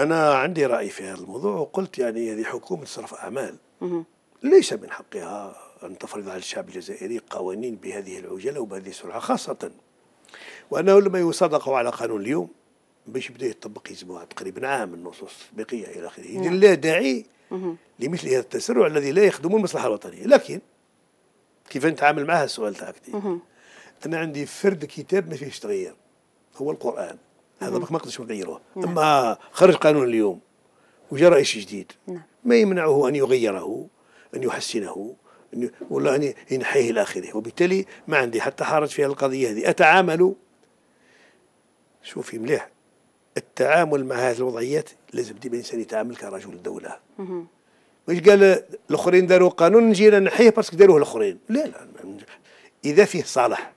أنا عندي رأي في هذا الموضوع وقلت يعني هذه حكومة صرف أعمال. ليس من حقها أن تفرض على الشعب الجزائري قوانين بهذه العجلة وبهذه السرعة خاصة. وأنه لما يصادقوا على قانون اليوم باش يبدا يطبق يلزموا تقريبا عام النصوص التطبيقية إلى آخره. إذن لا داعي لمثل هذا التسرع الذي لا يخدم المصلحة الوطنية. لكن كيف نتعامل معها السؤال تاعك أنا عندي فرد كتاب ما فيهش تغيير هو القرآن. هذا ما نقدرش نغيره نعم. أما خرج قانون اليوم وجاء رئيس جديد. نعم. ما يمنعه أن يغيره أن يحسنه ولا أن ينحيه إلى آخره. وبالتالي ما عندي حتى حرج في القضية هذه. أتعامل؟ شوفي مليح. التعامل مع هذه الوضعيات لازم ديما الإنسان يتعامل كرجل دولة. مش قال الأخرين داروا قانون نجي نحيه باسكو داروه الأخرين؟ لا لا إذا فيه صالح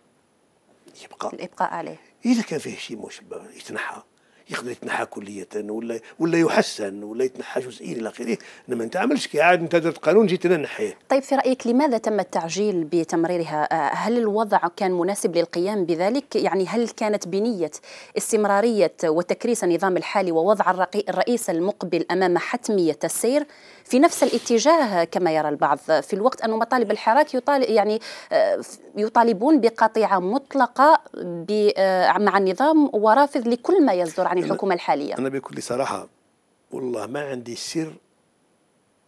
يبقى. الإبقاء عليه. إذا كان فيه شيء مش يتنحى. يقدر يتنحى كلية ولا ولا يحسن ولا يتنحى جزئيا إلى آخره إنما أنت عملش كي عاد أنت درت قانون جيت أنا نحيه طيب في رأيك لماذا تم التعجيل بتمريرها؟ آه، هل الوضع كان مناسب للقيام بذلك؟ يعني هل كانت بنية استمرارية وتكريس النظام الحالي ووضع الرئيس المقبل أمام حتمية السير في نفس الاتجاه كما يرى البعض في الوقت أن مطالب الحراك يطالب يعني آه، يطالبون بقطيعة مطلقة آه، مع النظام ورافض لكل ما يصدر عن الحكومة الحالية. أنا بكل صراحة والله ما عندي سر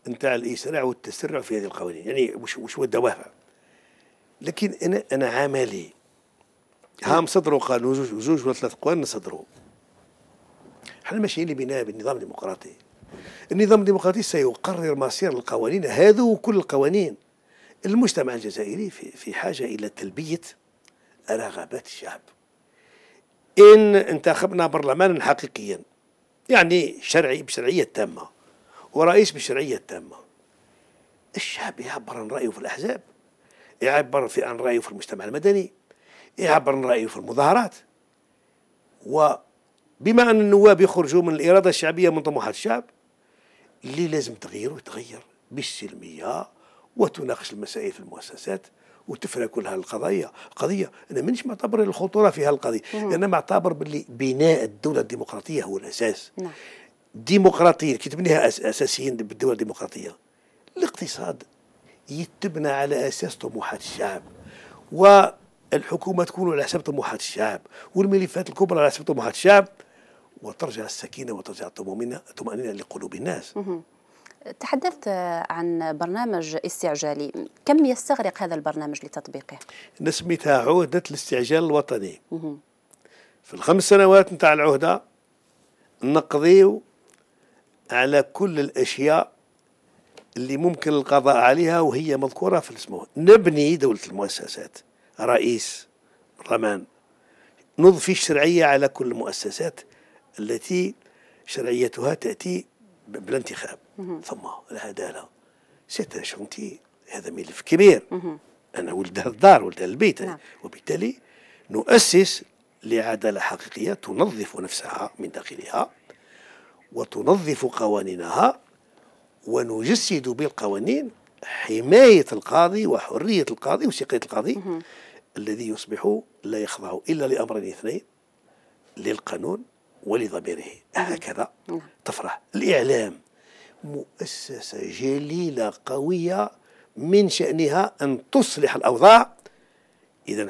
نتاع الإسراع والتسرع في هذه القوانين. يعني وش وش هو الدوافع لكن أنا أنا عملي. هام صدروا قانون زوج زوج ولا ثلاث قوانين صدروا إحنا ماشيين لبناء بالنظام الديمقراطي. النظام الديمقراطي سيقرر مصير القوانين هذو وكل القوانين. المجتمع الجزائري في, في حاجة إلى تلبية رغبات الشعب. إن انتخبنا برلمانا حقيقيا يعني شرعي بشرعية تامة ورئيس بشرعية تامة الشعب يعبر عن رأيه في الأحزاب يعبر في عن رأيه في المجتمع المدني يعبر عن رأيه في المظاهرات. وبما أن النواب يخرجوا من الإرادة الشعبية من طموحات الشعب اللي لازم تغيره يتغير بالسلمية وتناقش المسائل في المؤسسات وتفرق كل هالقضايا. قضية أنا مانيش معتبر الخطورة في هالقضية. أنا معتبر باللي بناء الدولة الديمقراطية هو الأساس. نعم. ديمقراطية كي تبنيها أساسيين بالدولة الديمقراطية الاقتصاد يتبنى على أساس طموحات الشعب والحكومة تكون على حسب طموحات الشعب والملفات الكبرى على حسب طموحات الشعب وترجع السكينة وترجع الطمأنينة لقلوب الناس. تحدثت عن برنامج استعجالي. كم يستغرق هذا البرنامج لتطبيقه؟ نسميتها عهدة الاستعجال الوطني. في الخمس سنوات نتاع العهدة نقضيو على كل الأشياء اللي ممكن القضاء عليها وهي مذكورة في الاسم نبني دولة المؤسسات. رئيس برلمان نضفي الشرعية على كل المؤسسات. التي شرعيتها تأتي بلا انتخاب. ثم العدالة سيت شونتي هذا ملف كبير. أنا ولد الدار ولد البيت. نعم. وبالتالي نؤسس لعدالة حقيقية تنظف نفسها من داخلها وتنظف قوانينها ونجسد بالقوانين حماية القاضي وحرية القاضي وسقية القاضي الذي يصبح لا يخضع إلا لأمرين اثنين للقانون ولضميره. هكذا نعم. تفرح. الإعلام مؤسسة جليلة قوية من شأنها أن تصلح الأوضاع. إذا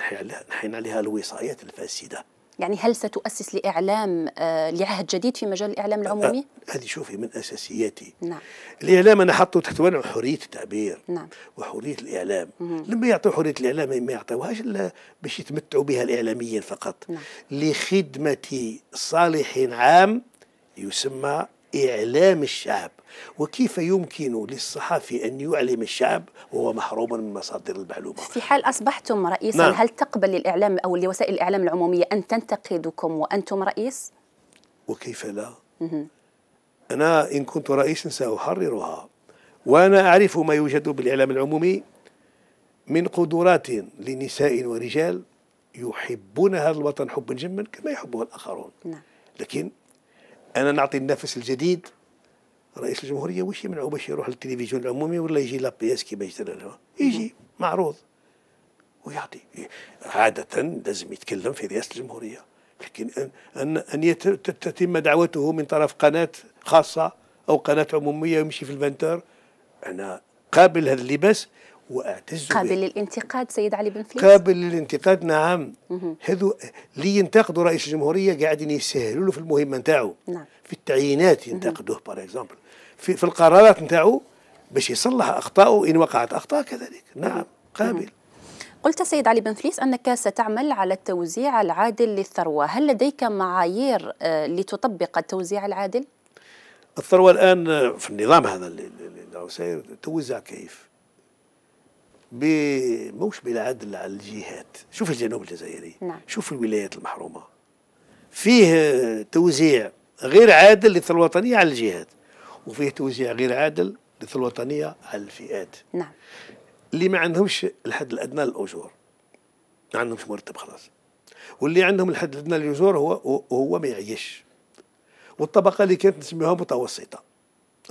نحين عليها الوصايات الفاسدة. يعني هل ستؤسس لإعلام آه لعهد جديد في مجال الإعلام العمومي؟ آه هذه شوفي من أساسياتي نعم. الإعلام أنا حطه تحت عنوان حرية التعبير نعم. وحرية الإعلام مم. لما يعطوا حرية الإعلام ما يعطوهاش إلا باش يتمتعوا بها الإعلاميين فقط نعم. لخدمة صالح عام يسمى إعلام الشعب وكيف يمكن للصحافي أن يعلم الشعب وهو محروم من مصادر المعلومة في حال أصبحتم رئيسا نعم. هل تقبل الإعلام أو لوسائل الإعلام العمومية أن تنتقدكم وأنتم رئيس؟ وكيف لا؟ أنا إن كنت رئيسا سأحررها وأنا أعرف ما يوجد بالإعلام العمومي من قدرات لنساء ورجال يحبون هذا الوطن حبا جما كما يحبه الآخرون نعم. لكن أنا نعطي النفس الجديد رئيس الجمهورية وش يمنعه باش يروح للتلفزيون العمومي ولا يجي لا BRTS كيما يجي يجي معروض. ويعطي. عادة لازم يتكلم في رئاسة الجمهورية. لكن أن أن تتم دعوته من طرف قناة خاصة أو قناة عمومية يمشي في الفانتر أنا قابل هذا اللباس وأعتز قابل للانتقاد سيد علي بن فليس؟ قابل للانتقاد نعم. هذو اللي ينتقدوا رئيس الجمهورية قاعدين يسهلوا له في المهمة نتاعو. نعم. في التعيينات ينتقدوه par exemple في, في القرارات نتاعو باش يصلح اخطائه إن وقعت أخطاء كذلك. نعم قابل. قلت سيد علي بن فليس أنك ستعمل على التوزيع العادل للثروة. هل لديك معايير آه، لتطبق التوزيع العادل؟ الثروة الآن في النظام هذا اللي سير توزع كيف؟ موش بالعدل على الجهات. شوف الجنوب الجزائري. نعم. شوف الولايات المحرومة. فيه توزيع غير عادل للثروة الوطنية على الجهات. وفيه توزيع غير عادل للثروة الوطنية على الفئات. نعم. اللي ما عندهمش الحد الأدنى للأجور. ما عندهمش مرتب خلاص. واللي عندهم الحد الأدنى للأجور هو هو ما يعيش. والطبقة اللي كانت نسميها متوسطة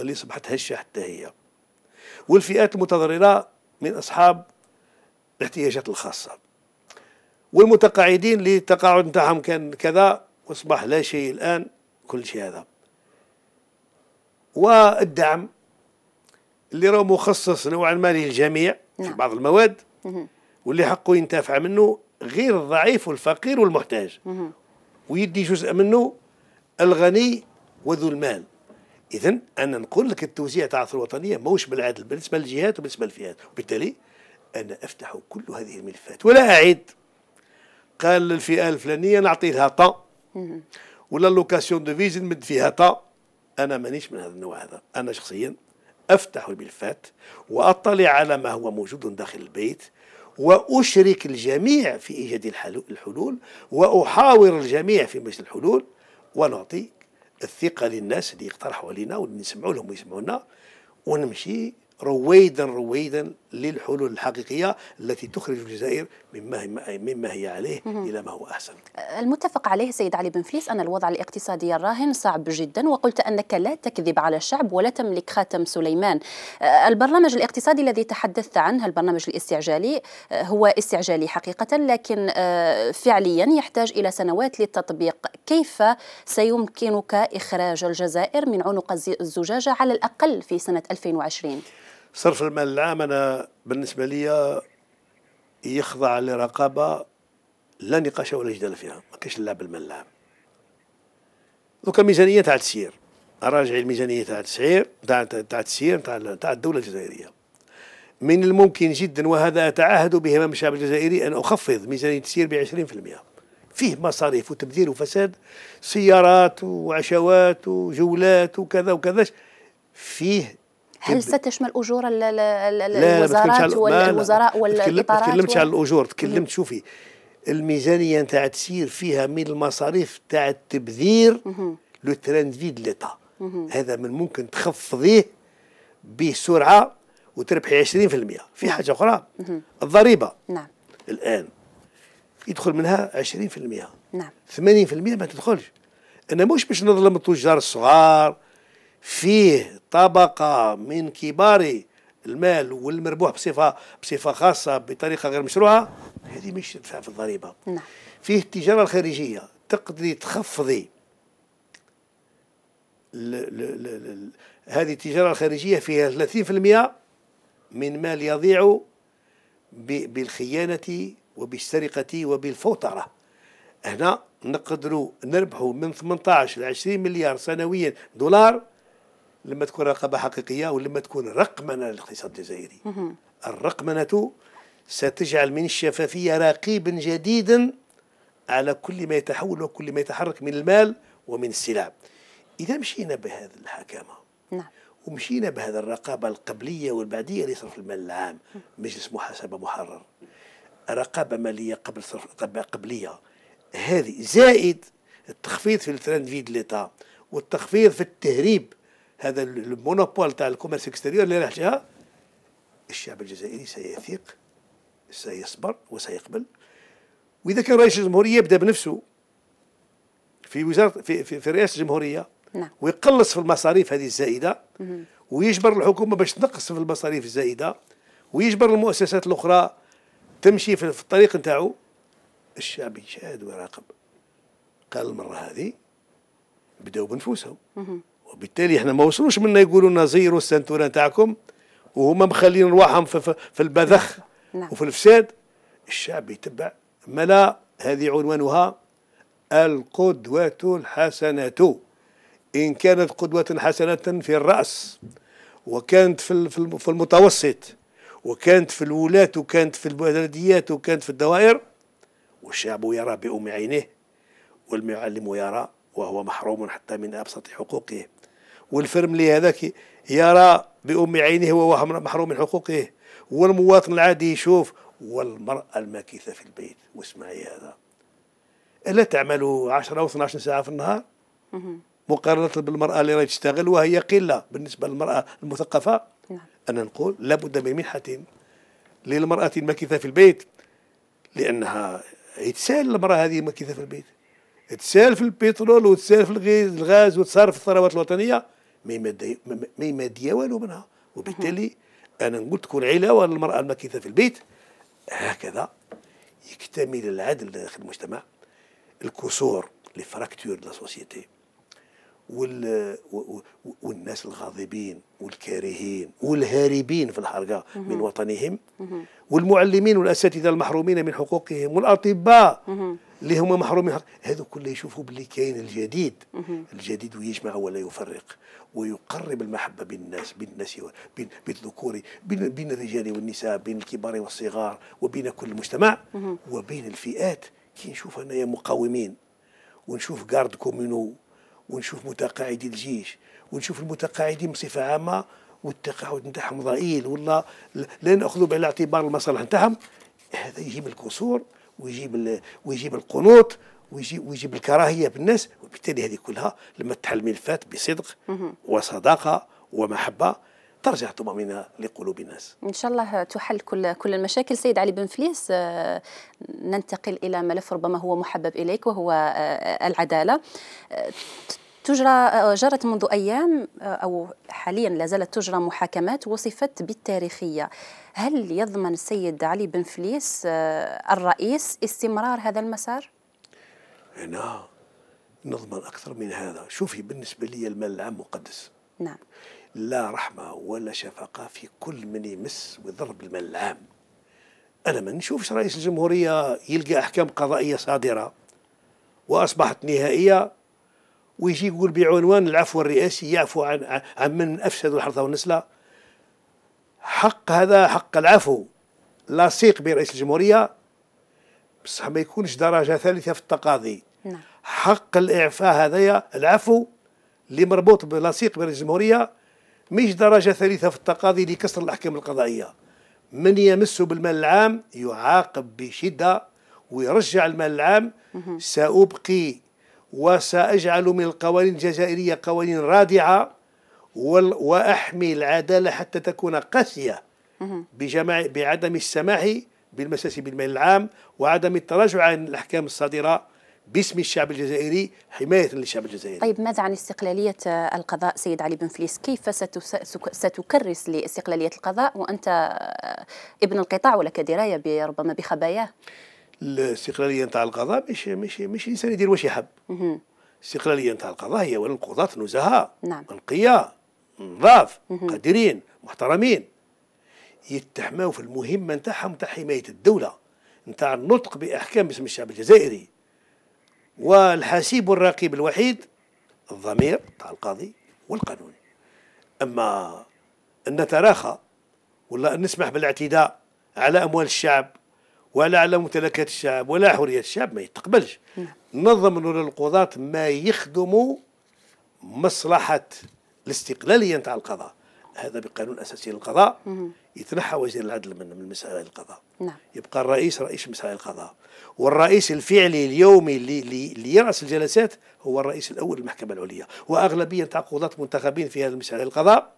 اللي أصبحت هشة حتى هي. والفئات المتضررة من أصحاب الاحتياجات الخاصة. والمتقاعدين اللي التقاعد نتاعهم كان كذا وأصبح لا شيء الآن كل شيء هذا. والدعم اللي راه مخصص نوعا ما للجميع في نعم. بعض المواد واللي حقه ينتفع منه غير الضعيف والفقير والمحتاج. ويدي جزء منه الغني وذو المال. اذا أنا نقول لك التوزيع تاع الوطنية موش بالعدل بالنسبة للجهات وبالنسبة للفئات. وبالتالي أنا أفتح كل هذه الملفات. ولا أعيد. قال الفئه الفلانية نعطي لها tas ولا l'occasion de viser نمد فيها tas. أنا مانيش من هذا النوع هذا. أنا شخصيا أفتح الملفات وأطلع على ما هو موجود داخل البيت وأشرك الجميع في إيجاد الحلول وأحاور الجميع في مثل الحلول ونعطي الثقة للناس اللي يقترحوا علينا واللي نسمعوا لهم ويسمعوا لنا ونمشي رويدا رويدا للحلول الحقيقية التي تخرج الجزائر مما مما هي عليه إلى ما هو أحسن. المتفق عليه سيد علي بن فليس أن الوضع الاقتصادي الراهن صعب جدا وقلت أنك لا تكذب على الشعب ولا تملك خاتم سليمان. البرنامج الاقتصادي الذي تحدثت عنه البرنامج الاستعجالي هو استعجالي حقيقة لكن فعليا يحتاج إلى سنوات للتطبيق. كيف سيمكنك إخراج الجزائر من عنق الزجاجة على الأقل في سنة 2020؟ صرف المال العام أنا بالنسبة لي يخضع لرقابة لا نقاش ولا جدال فيها. ما كاينش اللعب بالمال العام. دوكا ميزانية تاع التسيير. راجع الميزانية تاع التسعير تاع تاع التسيير تاع تاع الدولة الجزائرية. من الممكن جدا وهذا أتعهد به أمام الشعب الجزائري أن أخفض ميزانية التسيير ب 20% فيه مصاريف وتبذير وفساد سيارات وعشوات وجولات وكذا وكذا. فيه هل ستشمل أجور الوزارات والوزراء والإطارات ما تكلمتش على الأجور تكلمت شوفي الميزانية نتاع تسير فيها من المصاريف تاع التبذير لو ترانزيت ليتا هذا من ممكن تخفضيه بسرعة وتربحي 20% في حاجة أخرى؟ الضريبة. نعم. الآن يدخل منها 20% نعم. 80% ما تدخلش. أنا مش باش نظلم التجار الصغار فيه طبقة من كبار المال والمربوح بصفة بصفة خاصة بطريقة غير مشروعة هذه مش تدفع في الضريبة نعم. فيه التجارة الخارجية تقدري تخفضي هذه التجارة الخارجية فيها 30% من مال يضيع بالخيانة وبالسرقة وبالفوترة هنا نقدروا نربحوا من 18 ل 20 مليار سنويا دولار لما تكون رقابة حقيقية ولما تكون رقمنة للاقتصاد الجزائري. الرقمنة ستجعل من الشفافية رقيبا جديدا على كل ما يتحول وكل ما يتحرك من المال ومن السلع. إذا مشينا بهذه الحكامة نعم. ومشينا بهذا الرقابة القبلية والبعدية لصرف المال العام مجلس محاسبة محرر رقابة مالية قبل صرف قبلية هذه زائد التخفيض في ال train de vie de l'État والتخفيض في التهريب هذا ال monopole تاع ال commerce extérieur اللي راح جهة. الشعب الجزائري سيثيق سيصبر وسيقبل. وإذا كان رئيس الجمهورية يبدأ بنفسه في وزارة في في, في رئاسة الجمهورية نعم. ويقلص في المصاريف هذه الزائدة ويجبر الحكومة باش تنقص في المصاريف الزائدة ويجبر المؤسسات الأخرى تمشي في الطريق نتاعو. الشعب يشاهد ويراقب. قال المرة هذه بدأوا بنفوسهم. وبالتالي إحنا ما وصلوش منا يقولوا لنا زيروا السنتورة نتاعكم وهما مخلين رواحهم في, في البذخ نعم. وفي الفساد. الشعب يتبع ملا هذه عنوانها القدوة الحسنة. إن كانت قدوة حسنة في الرأس وكانت في في المتوسط وكانت في الولاة وكانت في البلديات وكانت في الدوائر والشعب يرى بأم عينه والمعلم يرى وهو محروم حتى من أبسط حقوقه. والفرملي هذاك يرى بأم عينه وهو محروم من حقوقه. والمواطن العادي يشوف والمرأة الماكثة في البيت. واسمعي هذا؟ ألا تعمل 10 أو 12 ساعة في النهار؟ مقارنة بالمرأة اللي راهي تشتغل وهي قلة. بالنسبة للمرأة المثقفة نعم. أنا نقول لابد من منحة للمرأة الماكثة في البيت لأنها يتسال المرأة هذه الماكثة في البيت. تسال في البترول وتسال في الغاز وتصرف الثروات الوطنية. ما والو منها وبالتالي أنا نقول تكون علاوة للمرأة الماكثة في البيت. هكذا يكتمل العدل داخل المجتمع. الكسور les fractures de la société وال... والناس الغاضبين والكارهين والهاربين في الحرقة من وطنهم. والمعلمين والأساتذة المحرومين من حقوقهم والأطباء. اللي هما محرومين. هذو كله يشوفوا باللي كاين الجديد. الجديد ويجمع ولا يفرق ويقرب المحبة بين الناس بين الناس بين بين الذكور بين بين الرجال والنساء بين الكبار والصغار وبين كل المجتمع وبين الفئات. كي نشوف أنايا مقاومين ونشوف جارد كومينو ونشوف متقاعدي الجيش ونشوف المتقاعدين بصفة عامة والتقاعد نتاعهم ضئيل ولا لا نأخذوا بعين الاعتبار المصالح نتاعهم هذا يجيب الكسور ويجيب ويجيب القنوط ويجيب ويجيب الكراهية بالناس وبالتالي هذه كلها لما تحل الملفات بصدق وصداقة ومحبة ترجع طمأنينة لقلوب الناس. إن شاء الله تحل كل كل المشاكل. سيد علي بن فليس آه، ننتقل إلى ملف ربما هو محبب إليك وهو آه، العدالة. آه، تجرى جرت منذ أيام أو حاليا لا زالت تجرى محاكمات وصفت بالتاريخية. هل يضمن السيد علي بن فليس الرئيس استمرار هذا المسار؟ هنا نضمن أكثر من هذا. شوفي بالنسبة لي المال العام مقدس. نعم. لا رحمة ولا شفقة في كل من يمس ويضرب المال العام. أنا ما نشوفش رئيس الجمهورية يلقى أحكام قضائية صادرة وأصبحت نهائية ويجي يقول بعنوان العفو الرئاسي يعفو عن عن من أفسدوا الحرث والنسلة. حق هذا حق العفو لاصق برئيس الجمهورية. بصح ما يكونش درجة ثالثة في التقاضي. نعم. حق الإعفاء هذايا العفو اللي مربوط بلاصق برئيس الجمهورية مش درجة ثالثة في التقاضي لكسر الأحكام القضائية. من يمس بالمال العام يعاقب بشدة ويرجع المال العام. سأبقي وسأجعل من القوانين الجزائرية قوانين رادعة وأحمي العدالة حتى تكون قاسية بجماع بعدم السماح بالمساس بالمال العام وعدم التراجع عن الأحكام الصادرة باسم الشعب الجزائري حماية للشعب الجزائري. طيب ماذا عن استقلالية القضاء؟ سيد علي بن فليس كيف ستكرس لاستقلالية القضاء؟ وأنت ابن القطاع ولك دراية ربما بخباياه. الاستقلالية نتاع القضاء مش مش مش الإنسان يدير واش يحب. الاستقلالية نتاع القضاء هي ولا القضاة نزهاء نعم. أنقياء نظاف قادرين محترمين. يتحماو في المهمة نتاعهم نتاع حماية الدولة نتاع النطق بأحكام باسم الشعب الجزائري. والحسيب والراقب الوحيد الضمير تاع القاضي والقانون. أما أن نتراخى ولا أن نسمح بالاعتداء على أموال الشعب ولا على ممتلكات الشعب ولا حرية الشعب ما يتقبلش. نضمن للقضاة ما يخدموا مصلحة الاستقلالية نتاع القضاء. هذا بقانون أساسي للقضاء. يتنحى وزير العدل من من مسائل القضاء. نعم. يبقى الرئيس رئيس مسائل القضاء. والرئيس الفعلي اليومي اللي, اللي يرأس الجلسات هو الرئيس الأول للمحكمة العليا. وأغلبية تاع قضاة منتخبين في هذه المسائل القضاء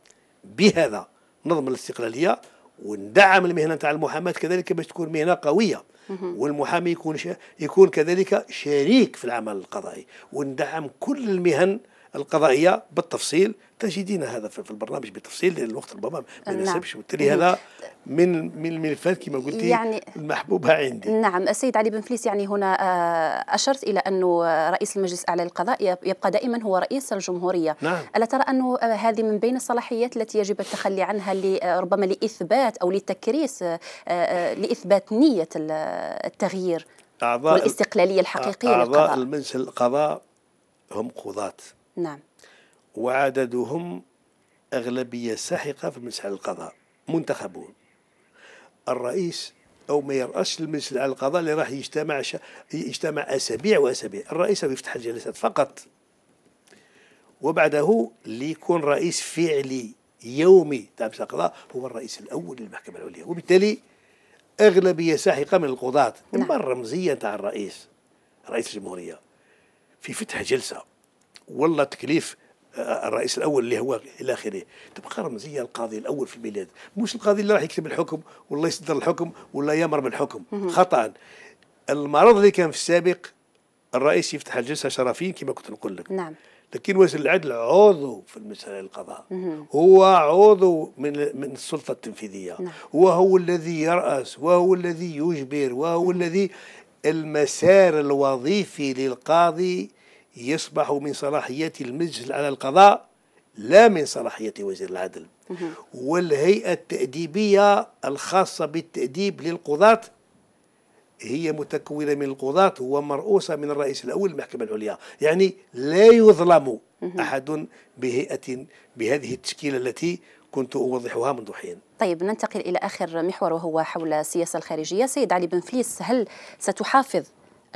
بهذا نضمن الاستقلالية. وندعم المهنة تاع المحاماة كذلك باش تكون مهنة قوية. والمحامي يكون يكون كذلك شريك في العمل القضائي. وندعم كل المهن القضائية بالتفصيل تجدين هذا في البرنامج بالتفصيل لأن الوقت ربما ما يناسبش. وبالتالي هذا من من الملفات كما قلتي يعني المحبوبة عندي. نعم. السيد علي بن فليس يعني هنا آه، أشرت إلى أنه رئيس المجلس الاعلى للقضاء يبقى دائما هو رئيس الجمهورية. نعم. ألا ترى أنه آه، هذه من بين الصلاحيات التي يجب التخلي عنها آه، ربما لإثبات أو لتكريس لإثبات نية التغيير أعضاء والاستقلالية الحقيقية أعضاء للقضاء. اعضاء المجلس القضاء هم قضاة. نعم. وعددهم أغلبية ساحقة في مجلس القضاء منتخبون. الرئيس أو ما يرأسش المجلس على القضاء اللي راح يجتمع ش... يجتمع أسابيع وأسابيع. الرئيس يفتح الجلسات فقط. وبعده ليكون رئيس فعلي يومي تاع القضاء هو الرئيس الأول للمحكمة العليا. وبالتالي أغلبية ساحقة من القضاة. نعم. الرمزيه تاع الرئيس رئيس الجمهورية. في فتح جلسة. والله تكليف الرئيس الأول اللي هو إلى آخره. تبقى رمزيه القاضي الأول في البلاد. مش القاضي اللي راح يكتب الحكم ولا يصدر الحكم ولا يأمر بالحكم. خطأ. المرض اللي كان في السابق الرئيس يفتح الجلسة شرفيا كما كنت نقول لك. نعم. لكن وزير العدل عضو في المسألة القضاء. هو عضو من من السلطة التنفيذية. نعم. وهو الذي يرأس وهو الذي يجبر وهو الذي المسار الوظيفي للقاضي يصبح من صلاحيات المجلس على القضاء لا من صلاحية وزير العدل. والهيئة التأديبية الخاصة بالتأديب للقضاة هي متكونة من القضاة ومرؤوسة من الرئيس الأول للمحكمة العليا. يعني لا يظلم أحد بهيئة بهذه التشكيلة التي كنت أوضحها منذ حين. طيب ننتقل إلى آخر محور وهو حول السياسة الخارجية. سيد علي بن فليس هل ستحافظ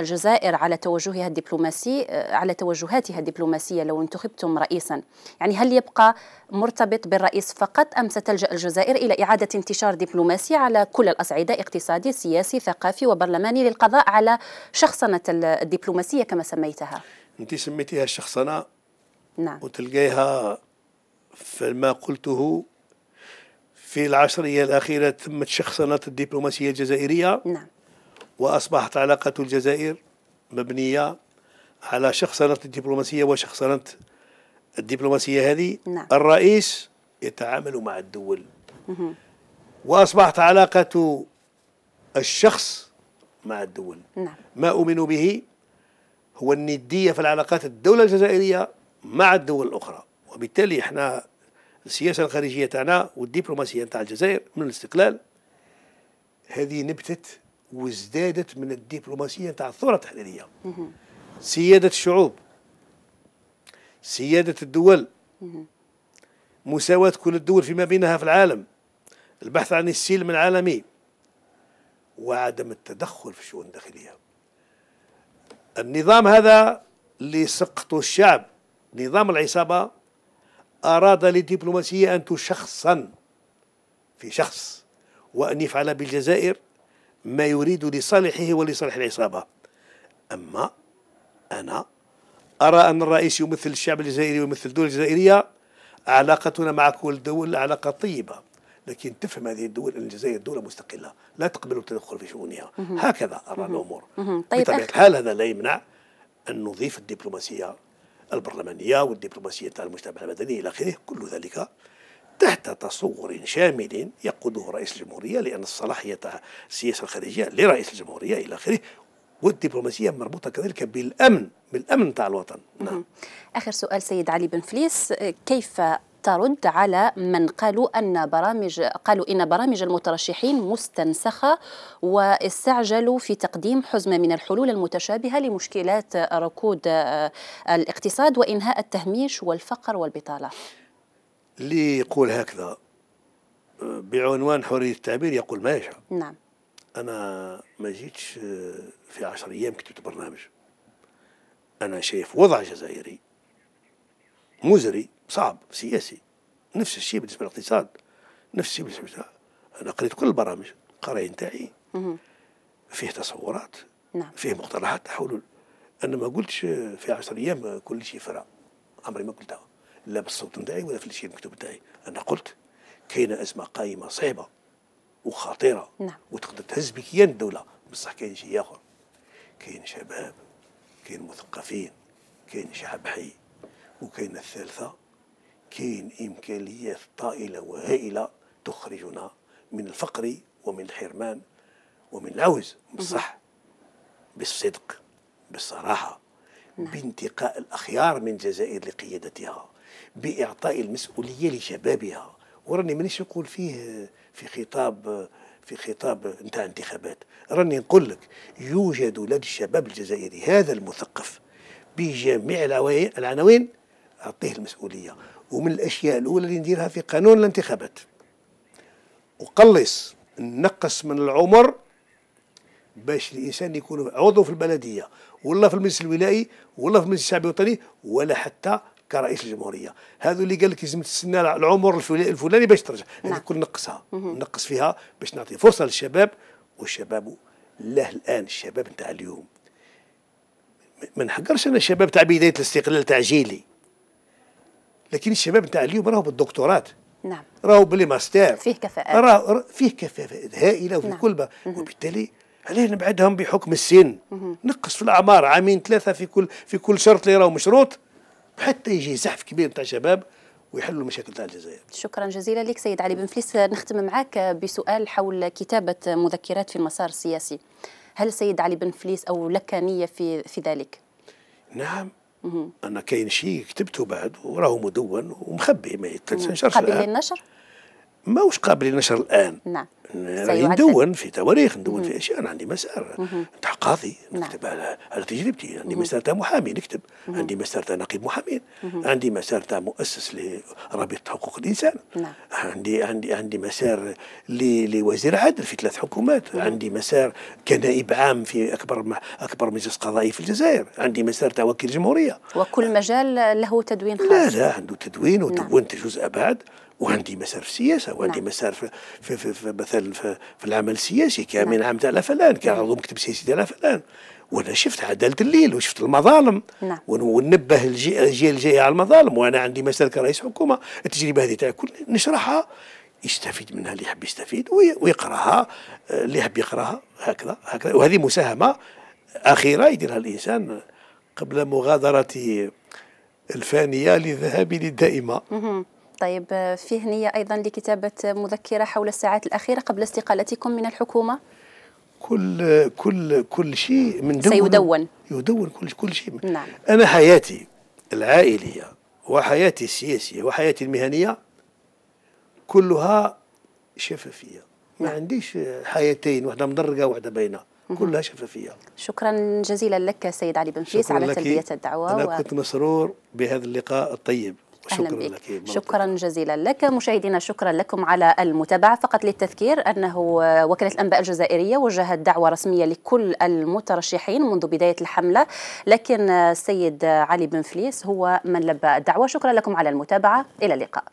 الجزائر على توجهها الدبلوماسي على توجهاتها الدبلوماسية لو انتخبتم رئيسا. يعني هل يبقى مرتبط بالرئيس فقط أم ستلجأ الجزائر إلى إعادة انتشار دبلوماسي على كل الأصعدة اقتصادي سياسي ثقافي وبرلماني للقضاء على شخصنة الدبلوماسية كما سميتها؟ أنت سميتيها الشخصنة؟ نعم. وتلقيها فيما قلته في العشرية الأخيرة تمت شخصنة الدبلوماسية الجزائرية؟ نعم. وأصبحت علاقة الجزائر مبنية على شخصنة الدبلوماسية وشخصنة الدبلوماسية هذه. نعم. الرئيس يتعامل مع الدول. وأصبحت علاقة الشخص مع الدول. نعم. ما أؤمن به هو الندية في العلاقات الدولة الجزائرية مع الدول الأخرى. وبالتالي إحنا السياسة الخارجية تاعنا والدبلوماسية تاع الجزائر من الاستقلال هذه نبتت وازدادت من الدبلوماسية تاع الثورة التحريرية. سيادة الشعوب سيادة الدول مساواة كل الدول فيما بينها في العالم البحث عن السلم العالمي وعدم التدخل في الشؤون الداخلية النظام هذا اللي سقطه الشعب نظام العصابة أراد للدبلوماسية أن تشخصن في شخص وأن يفعل بالجزائر ما يريد لصالحه ولصالح العصابة. أما أنا أرى أن الرئيس يمثل الشعب الجزائري ويمثل الدول الجزائرية علاقتنا مع كل الدول علاقة طيبة. لكن تفهم هذه الدول أن الجزائر دولة مستقلة لا تقبل التدخل في شؤونها. هكذا أرى الأمور. طيب بطبيعة الحال هذا لا يمنع أن نضيف الدبلوماسية البرلمانية والدبلوماسية تاع المجتمع المدني إلى آخره. كل ذلك تحت تصور شامل يقوده رئيس الجمهورية لأن الصلاحية السياسة الخارجية لرئيس الجمهورية إلى آخره والدبلوماسية مربوطة كذلك بالأمن بالأمن تاع الوطن نعم. آخر سؤال سيد علي بن فليس كيف ترد على من قالوا أن برامج قالوا إن برامج المترشحين مستنسخة واستعجلوا في تقديم حزمة من الحلول المتشابهة لمشكلات ركود الاقتصاد وإنهاء التهميش والفقر والبطالة. اللي يقول هكذا بعنوان حرية التعبير يقول ما يشاء. نعم. أنا ما جيتش في عشر أيام كتبت برنامج. أنا شايف وضع جزائري مزري صعب سياسي نفس الشيء بالنسبة للاقتصاد نفس الشيء بالنسبة أنا قريت كل البرامج قراين تاعي فيه تصورات نعم. فيه مقترحات حلول أنا ما قلتش في عشر أيام كل شيء فرع عمري ما قلتها لا بالصوت نتاعي ولا في الشيء المكتوب نتاعي. أنا قلت كاينة أزمة قائمه صعبه وخطيرة نعم. وتقدر تهز بكيان الدولة. بصح كاين شيء آخر. كاين شباب كاين مثقفين كاين شعب حي وكاين الثالثة. كاين إمكانيات طائلة وهائلة تخرجنا من الفقر ومن الحرمان ومن العوز. بصح بالصدق بالصراحة نعم. بانتقاء الأخيار من الجزائر لقيادتها. بإعطاء المسؤولية لشبابها. وراني مانيش نقول فيه في خطاب في خطاب نتاع انتخابات. راني نقول لك يوجد لدى الشباب الجزائري هذا المثقف بجميع العناوين أعطيه المسؤولية. ومن الأشياء الأولى اللي نديرها في قانون الانتخابات. وقلص نقص من العمر باش الإنسان يكون عضو في البلدية ولا في المجلس الولائي ولا في المجلس الشعبي الوطني ولا حتى كرئيس الجمهورية. هذو اللي قال لك لازم تستنى العمر الفلاني باش ترجع. هذه نعم. كل نقصها. نقص فيها باش نعطي فرصة للشباب والشباب له الآن الشباب نتاع اليوم. ما نحقرش أنا الشباب تاع بداية الاستقلال تاع جيلي. لكن الشباب نتاع اليوم راهو بالدكتورات. نعم. راهو ب les masters. فيه كفاءات. راه فيه كفاءات هائلة وفي نعم. كل pas. وبالتالي عليه نبعدهم بحكم السن. نقص في الأعمار. عامين ثلاثة في كل في كل شرط اللي راهو مشروط. حتى يجي زحف كبير نتاع شباب ويحلوا المشاكل تاع الجزائر. شكرا جزيلا لك سيد علي بن فليس نختم معك بسؤال حول كتابة مذكرات في المسار السياسي. هل السيد علي بن فليس أو لك نية في في ذلك؟ نعم أنا كاين شيء كتبته بعد وراه مدون ومخبي ما يتنشرش قابل للنشر؟ ماهوش قابل للنشر الآن نعم ندون في تواريخ ندون في أشياء أنا عندي مسار تاع قاضي نكتب نعم. على على تجربتي. عندي مسار تاع محامي نكتب. عندي مسار تاع نقيب محامين. عندي مسار تاع مؤسس لرابطه حقوق الإنسان. نعم. عندي عندي عندي مسار لوزير عدل في ثلاث حكومات. عندي مسار كنائب عام في أكبر أكبر مجلس قضائي في الجزائر. عندي مسار تاع وكيل جمهورية. وكل مجال له تدوين خاص. لا لا عنده تدوين ودونت نعم. جزء بعد وعندي مسار في السياسة وعندي نعم. مسار في, في, في, في مثلا في, في العمل السياسي كامين نعم. عام تاع فلان كعضو نعم. مكتب سياسي تاع فلان. وأنا شفت عدالة الليل وشفت المظالم. نعم. وننبه الجيل الجاي على المظالم. وأنا عندي مسار كرئيس حكومة. التجربة هذه تاع كل نشرحها. يستفيد منها اللي يحب يستفيد ويقرأها. اللي يحب يقرأها هكذا هكذا. وهذه مساهمة أخيرة يديرها الإنسان قبل مغادرة الفانية للذهاب للدائمة. طيب فيه نية أيضا لكتابة مذكرة حول الساعات الأخيرة قبل استقالتكم من الحكومة؟ كل كل كل شيء من دون سيدون. يدون كل كل شيء. نعم. أنا حياتي العائلية وحياتي السياسية وحياتي المهنية كلها شفافية. ما نعم. عنديش حياتين واحدة مدرجة واحدة باينة كلها شفافية. شكرا جزيلا لك سيد علي بن فيس على تلبية الدعوة أنا و... كنت مسرور بهذا اللقاء الطيب. شكرا بك. لك شكرا جزيلا لك. مشاهدينا شكرا لكم على المتابعة. فقط للتذكير أنه وكالة الأنباء الجزائرية وجهت دعوة رسمية لكل المترشحين منذ بداية الحملة لكن السيد علي بن فليس هو من لبى الدعوة. شكرا لكم على المتابعة. إلى اللقاء.